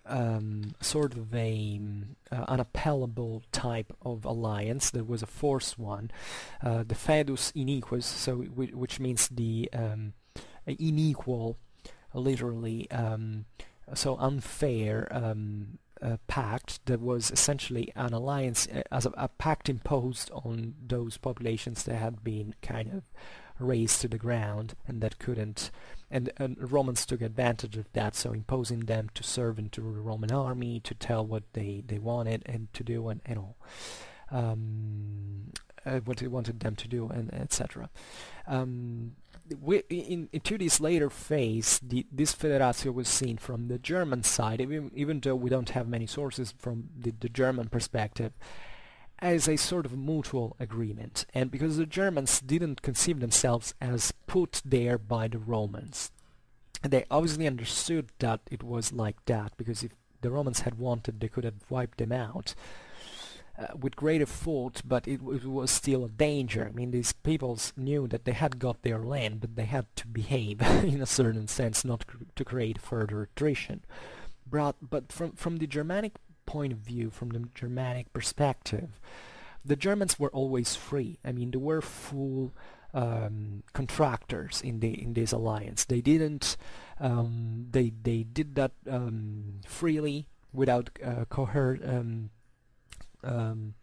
um sort of a uh, unappellable type of alliance. That was a forced one, uh, the foedus iniquus, so which means the um, unequal literally um, so unfair um, uh, pact. That was essentially an alliance uh, as a, a, pact imposed on those populations that had been kind of razed to the ground and that couldn't and, and Romans took advantage of that so imposing them to serve into the Roman army to tell what they, they wanted and to do and, and all um, uh, what they wanted them to do and etc um, in, this later phase, the, this foederatio was seen from the German side, even, even though we don't have many sources from the, the German perspective, as a sort of mutual agreement. And because the Germans didn't conceive themselves as put there by the Romans, they obviously understood that it was like that, because if the Romans had wanted, they could have wiped them out uh, with greater effort, but it, it, was still a danger. I mean, these peoples knew that they had got their land, but they had to behave <laughs> in a certain sense, not cr to create further attrition. But, but from, from the Germanic point of view, from the Germanic perspective, the Germans were always free. I mean, they were full um, contractors in the in this alliance. They didn't. Um, they they did that um, freely without uh, coher um, um,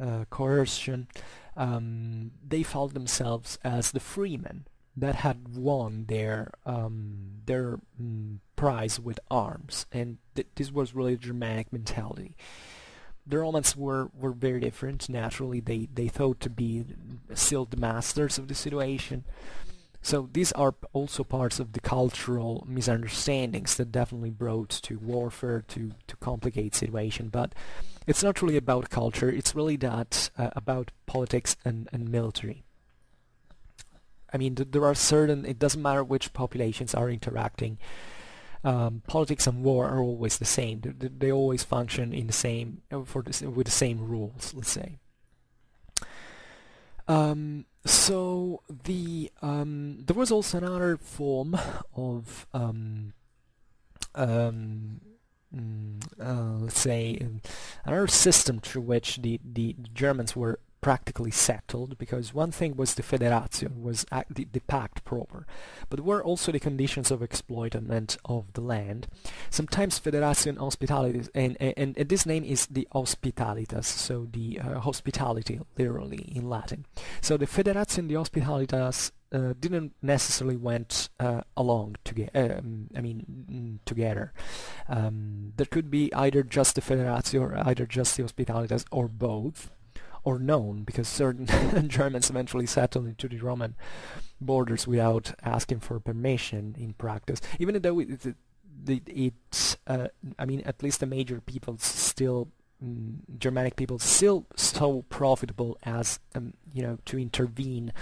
uh, coercion, um, they felt themselves as the freemen that had won their um, their mm, prize with arms, and th this was really a Germanic mentality. The Romans were, were very different. Naturally, they they thought to be still the masters of the situation. So these are also parts of the cultural misunderstandings that definitely brought to warfare to to complicate situation. But it's not really about culture, it's really that uh, about politics and, and military. I mean, th there are certain, it doesn't matter which populations are interacting, um, politics and war are always the same. They, they always function in the same, uh, for the, with the same rules, let's say. Um, so the um, there was also another form of um, um mm, uh, let's say, um, another system through which the, the Germans were practically settled because one thing was the foederatio, was the, the pact proper, but were also the conditions of exploitment of the land. Sometimes foederatio and hospitality, and, and, and, this name is the hospitalitas, so the uh, hospitality literally in Latin. So the foederatio and the hospitalitas uh, didn't necessarily went uh, along together. Um, I mean, together. Um, there could be either just the foederatio or either just the hospitalitas or both or known because certain <laughs> Germans eventually settled into the Roman borders without asking for permission in practice. Even though it, it, it uh, I mean, at least the major peoples still, mm, Germanic people still so profitable as, um, you know, to intervene,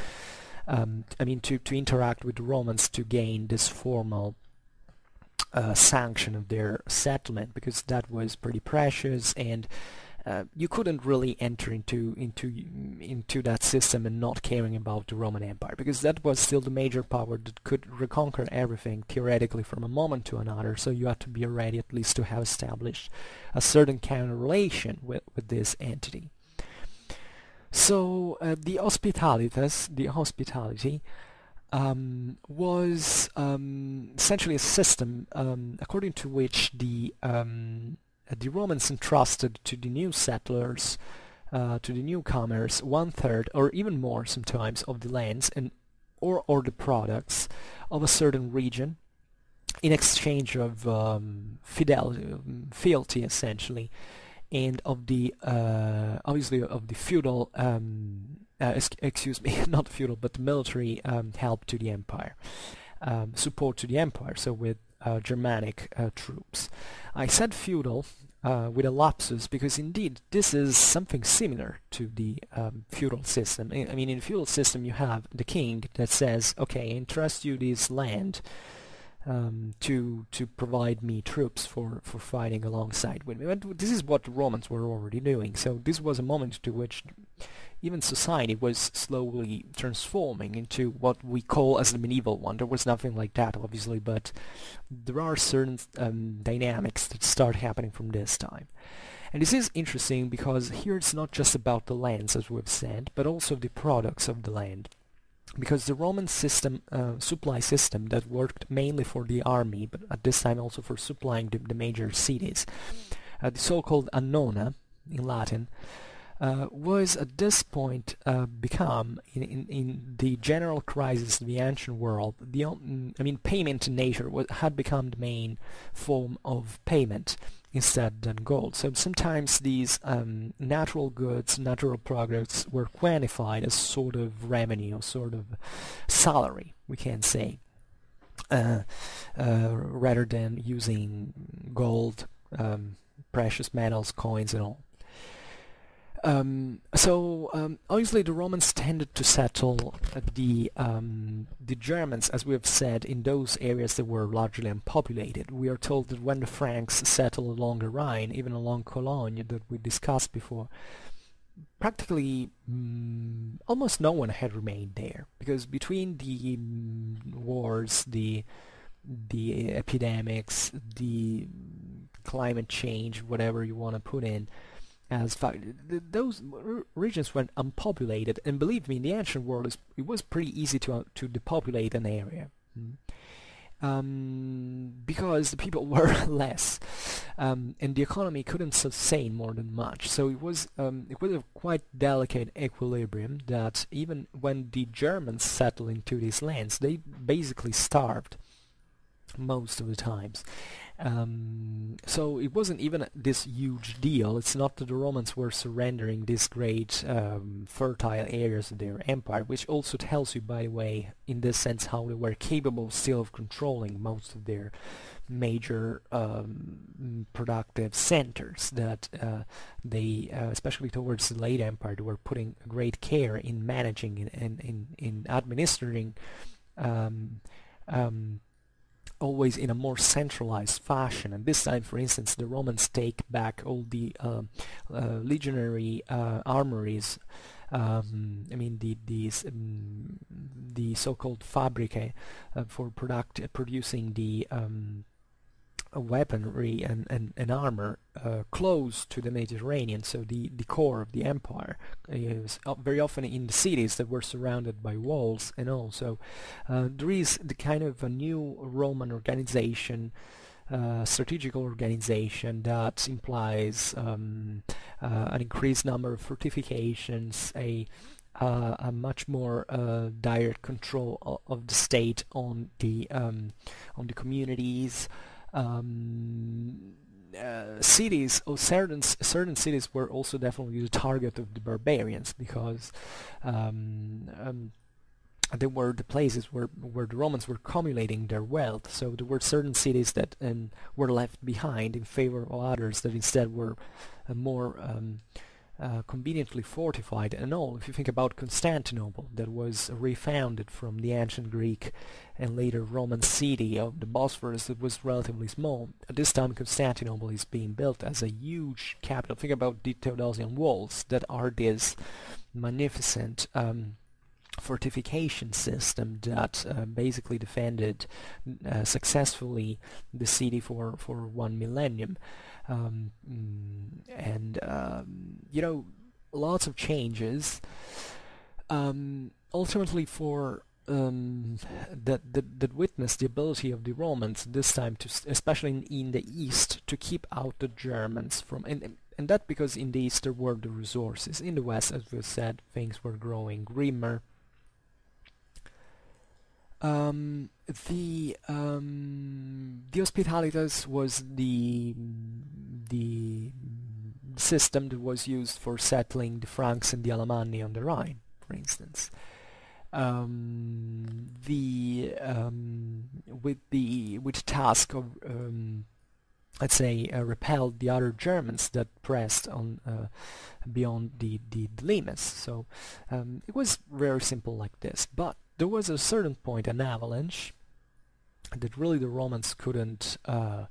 um, I mean, to, to interact with the Romans to gain this formal uh, sanction of their settlement because that was pretty precious and you couldn't really enter into into into that system and not caring about the Roman Empire because that was still the major power that could reconquer everything theoretically from a moment to another. So you had to be ready at least to have established a certain kind of relation with, with this entity. So uh, the hospitalitas the hospitality um, was um, essentially a system um, according to which the um, the Romans entrusted to the new settlers, uh, to the newcomers, one third or even more sometimes of the lands and or, or the products of a certain region in exchange of um, fidelity, fealty essentially, and of the uh, obviously of the feudal um, uh, excuse me <laughs> not feudal but military um, help to the empire, um, support to the empire. So with uh, Germanic uh, troops. I said feudal uh, with a lapsus because indeed this is something similar to the um, feudal system. I mean in feudal system you have the king that says okay I entrust you this land um, to to provide me troops for, for fighting alongside with me. But this is what the Romans were already doing. So this was a moment to which even society was slowly transforming into what we call as the medieval one. There was nothing like that, obviously, but there are certain um, dynamics that start happening from this time. And this is interesting because here it's not just about the lands, as we've said, but also the products of the land. Because the Roman system, uh, supply system that worked mainly for the army, but at this time also for supplying the, the major cities, uh, the so-called annona in Latin, uh, was at this point uh, become in, in, in the general crisis of the ancient world the I mean payment in nature was, had become the main form of payment instead than gold. So sometimes these um, natural goods, natural products were quantified as sort of revenue, or sort of salary, we can say, uh, uh, rather than using gold, um, precious metals, coins and all. Um, so um, obviously the Romans tended to settle the um, the Germans, as we have said, in those areas that were largely unpopulated. We are told that when the Franks settled along the Rhine, even along Cologne that we discussed before, practically mm, almost no one had remained there because between the mm, wars, the the epidemics, the climate change, whatever you want to put in as far those regions were unpopulated and believe me in the ancient world it was pretty easy to uh, to depopulate an area. Mm. um, because the people <laughs> were less um, and the economy couldn't sustain more than much. So it was um, it was a quite delicate equilibrium that even when the Germans settled into these lands they basically starved most of the times um, so it wasn't even this huge deal. It's not that the Romans were surrendering these great um, fertile areas of their empire, which also tells you, by the way, in this sense, how they were capable still of controlling most of their major um, productive centers that uh, they, uh, especially towards the late empire, they were putting great care in managing and in, in, in administering um, um, always in a more centralized fashion. And this time, for instance, the Romans take back all the uh, uh, legionary uh, armories. Um, I mean, the these um, the so-called fabricae uh, for product producing the um, weaponry and, and, and armor uh, close to the Mediterranean, so the, the core of the empire is very often in the cities that were surrounded by walls and also uh, there is the kind of a new Roman organization uh, strategical organization that implies um, uh, an increased number of fortifications, a uh, a much more uh, direct control of, of, the state on the um, on the communities, um, uh, cities or certain certain cities were also definitely the target of the barbarians because um, um, they were the places where where the Romans were accumulating their wealth. So there were certain cities that um, were left behind in favor of others that instead were uh, more um, uh, conveniently fortified and all. If you think about Constantinople, that was refounded from the ancient Greek and later Roman city of the Bosphorus, it was relatively small. At this time, Constantinople is being built as a huge capital. Think about the Theodosian walls that are this magnificent um, fortification system that uh, basically defended uh, successfully the city for, for one millennium. Um, mm, and, um, you know, lots of changes. Um, ultimately for um, that, that that witnessed the ability of the Romans this time to especially in, in, the east to keep out the Germans from and and that because in the east there were the resources in the west as we said things were growing grimmer um, the um, the Hospitalitas was the the system that was used for settling the Franks and the Alemanni on the Rhine, for instance. Um, the um, with the with task of um, let's say uh, repelled the other Germans that pressed on uh, beyond the the, the Limes. So um, it was very simple like this, but there was a certain point an avalanche that really the Romans couldn't uh,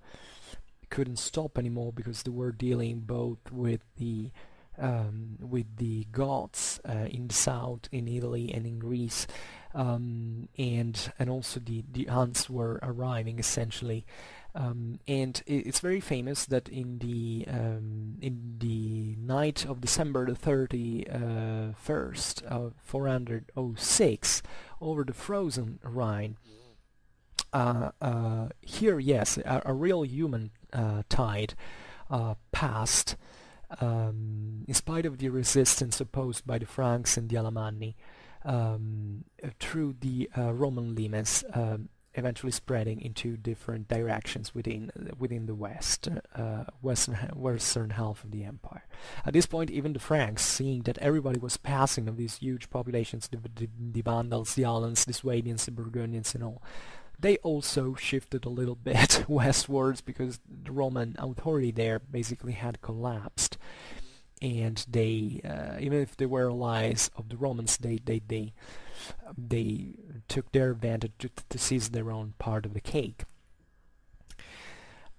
couldn't stop anymore because they were dealing both with the um, with the Goths uh, in the south, in Italy and in Greece, um, and and also the the Huns were arriving essentially, um, and it's very famous that in the um, in the night of December the 31st, uh, 406, over the frozen Rhine. Uh, uh, here, yes, a, a real human uh, tide uh, passed um, in spite of the resistance opposed by the Franks and the Alemanni um, through the uh, Roman limes, um, eventually spreading into different directions within within the west, uh, western western half of the empire. At this point, even the Franks, seeing that everybody was passing of these huge populations, the, the, the Vandals, the Alans, the Swabians, the Burgundians, and all, they also shifted a little <laughs> bit westwards because the Roman authority there basically had collapsed and they uh, even if they were allies of the Romans they they they they took their advantage to, to seize their own part of the cake.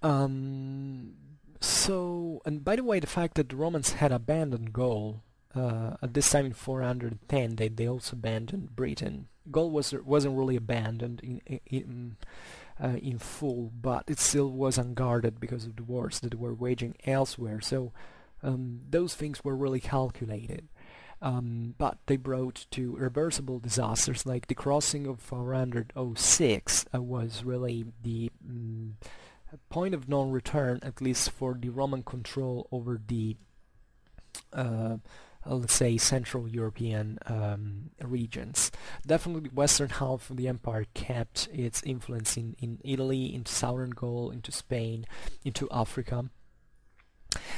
Um, so and by the way the fact that the Romans had abandoned Gaul uh, at this time in 410 they, they also abandoned Britain. Gaul was wasn't really abandoned in in, uh, in full but it still was unguarded because of the wars that were waging elsewhere. So um, those things were really calculated. Um, but they brought to reversible disasters like the crossing of 406 uh, was really the um, point of non-return at least for the Roman control over the uh, let's say Central European um, regions. Definitely the western half of the empire kept its influence in, in Italy, into southern Gaul, into Spain, into Africa.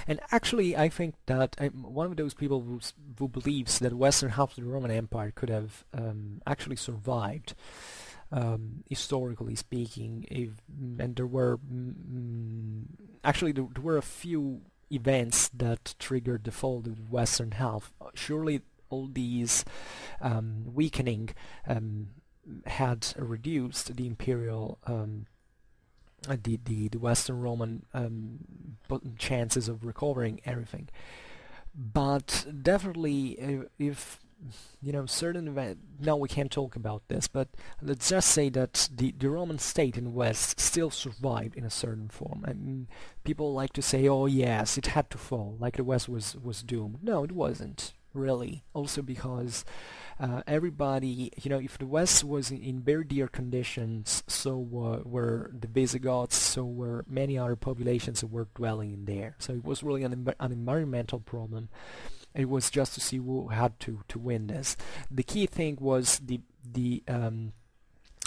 And actually, I think that I'm one of those people who, who believes that western half of the Roman Empire could have um, actually survived, um, historically speaking. If and there were mm, actually there, there, were a few events that triggered the fall of the western half. Surely, all these um, weakening um, had reduced the imperial um, the, the, the Western Roman um, chances of recovering everything. But definitely, if, if you know certain event now we can't talk about this but let's just say that the, the roman state in west still survived in a certain form. And people like to say oh yes it had to fall like the west was was doomed. No it wasn't really. Also because uh, everybody, you know, if the West was in, in very dear conditions, so uh, were the Visigoths, so were many other populations that were dwelling in there. So it was really an, an environmental problem. It was just to see who had to, to win this. The key thing was the the um,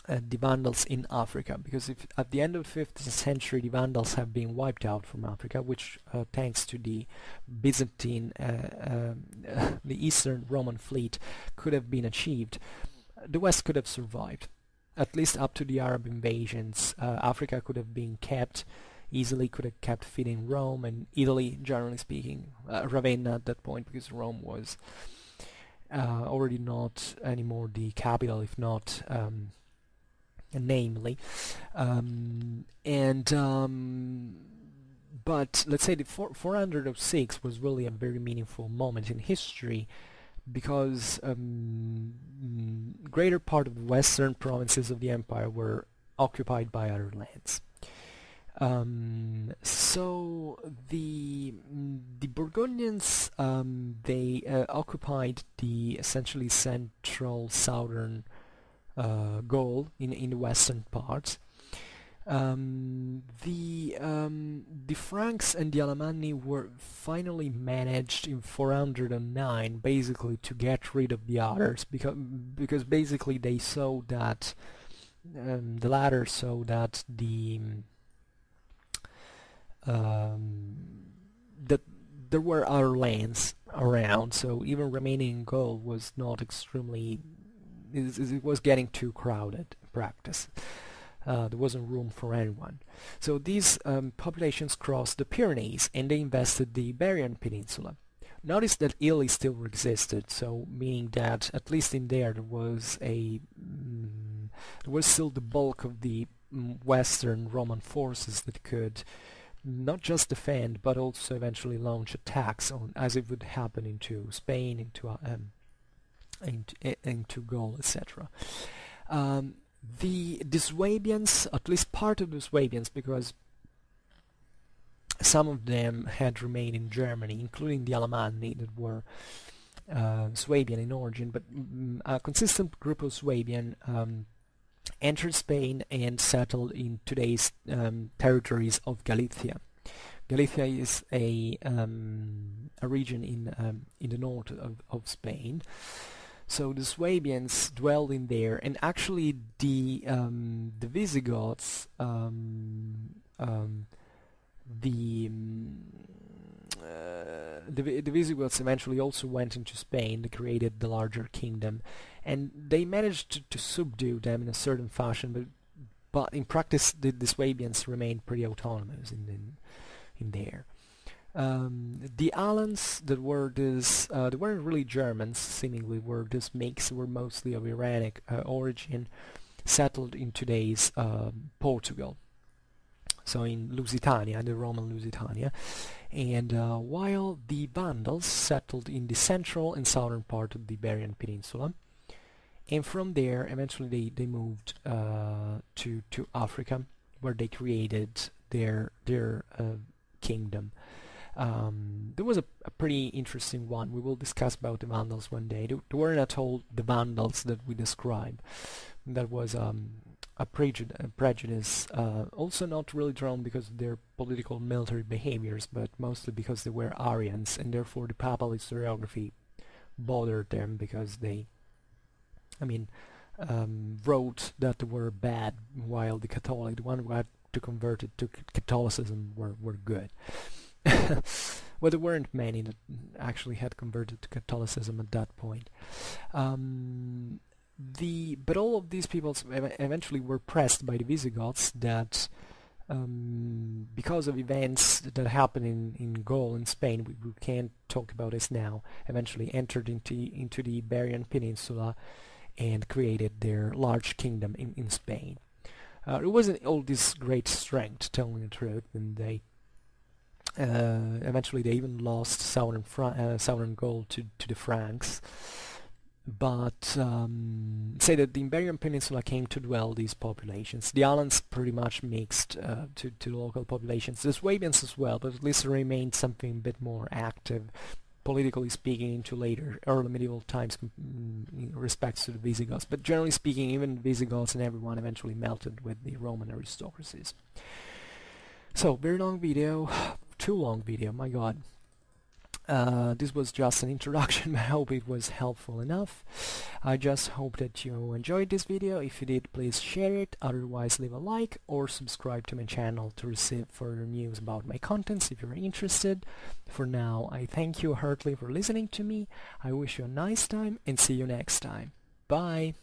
uh, the Vandals in Africa because if at the end of the 15th century the Vandals have been wiped out from Africa which uh, thanks to the Byzantine uh, um, <laughs> the Eastern Roman fleet could have been achieved the West could have survived. At least up to the Arab invasions uh, Africa could have been kept easily could have kept feeding Rome and Italy generally speaking uh, Ravenna at that point because Rome was uh, already not anymore the capital if not um, namely. Um, and um, but let's say the 4, 406 was really a very meaningful moment in history because um, greater part of the western provinces of the empire were occupied by other lands. Um, so the the Burgundians um, they uh, occupied the essentially central southern uh, in in the western parts. Um, the um, the Franks and the Alemanni were finally managed in 409 basically to get rid of the others because because basically they saw that um, the latter saw that the um, that there were other lands around so even remaining in Gaul was not extremely it was getting too crowded in practice. Uh, there wasn't room for anyone. So these um, populations crossed the Pyrenees and they invested the Iberian Peninsula. Notice that Italy still existed, so meaning that at least in there there was a mm, there was still the bulk of the mm, Western Roman forces that could not just defend but also eventually launch attacks on as it would happen into Spain, into uh, um, into, into Gaul, etc. Um, the, the Swabians, at least part of the Swabians, because some of them had remained in Germany, including the Alemanni that were uh, Swabian in origin, but mm, a consistent group of Swabian um, entered Spain and settled in today's um, territories of Galicia. Galicia is a um, a region in um, in the north of, of Spain. So the Swabians dwelled in there, and actually the um, the Visigoths, um, um, the uh, the, the Visigoths eventually also went into Spain. They created the larger kingdom, and they managed to, to subdue them in a certain fashion. But but in practice, the, the Swabians remained pretty autonomous in in, in there. Um, the Alans that were this, uh, they weren't really Germans, seemingly were this mix, were mostly of Iranic uh, origin, settled in today's uh, Portugal so in Lusitania, the Roman Lusitania. And uh, while the Vandals settled in the central and southern part of the Iberian Peninsula, and from there eventually they, they moved uh, to, to Africa, where they created their, their uh, kingdom. Um, there was a, a, pretty interesting one. We will discuss about the Vandals one day. They, they were not at all the Vandals that we describe. That was um, a, prejud a prejudice, uh, also not really drawn because of their political military behaviors, but mostly because they were Arians, and therefore the papal historiography bothered them because they, I mean, um, wrote that they were bad, while the Catholic, the one who had to convert it to Catholicism, were were good. <laughs> well, there weren't many that actually had converted to Catholicism at that point. Um, the but all of these peoples ev eventually were pressed by the Visigoths that um, because of events that happened in, in Gaul in Spain, we, we, can't talk about this now, eventually entered into, into the Iberian Peninsula and created their large kingdom in, in Spain. Uh, it wasn't all this great strength, telling the truth, and they uh, eventually they even lost southern, Fra uh, southern Gaul to, to the Franks but um, say that the Iberian Peninsula came to dwell these populations. The islands pretty much mixed uh, to, to local populations. The Swabians as well, but at least remained something a bit more active, politically speaking, into later early medieval times in respects to the Visigoths. But generally speaking, even the Visigoths and everyone eventually melted with the Roman aristocracies. So, very long video, too long video, my god. Uh, this was just an introduction, <laughs> I hope it was helpful enough. I just hope that you enjoyed this video. If you did, please share it. Otherwise, leave a like or subscribe to my channel to receive further news about my contents if you're interested. For now, I thank you heartily for listening to me. I wish you a nice time and see you next time. Bye!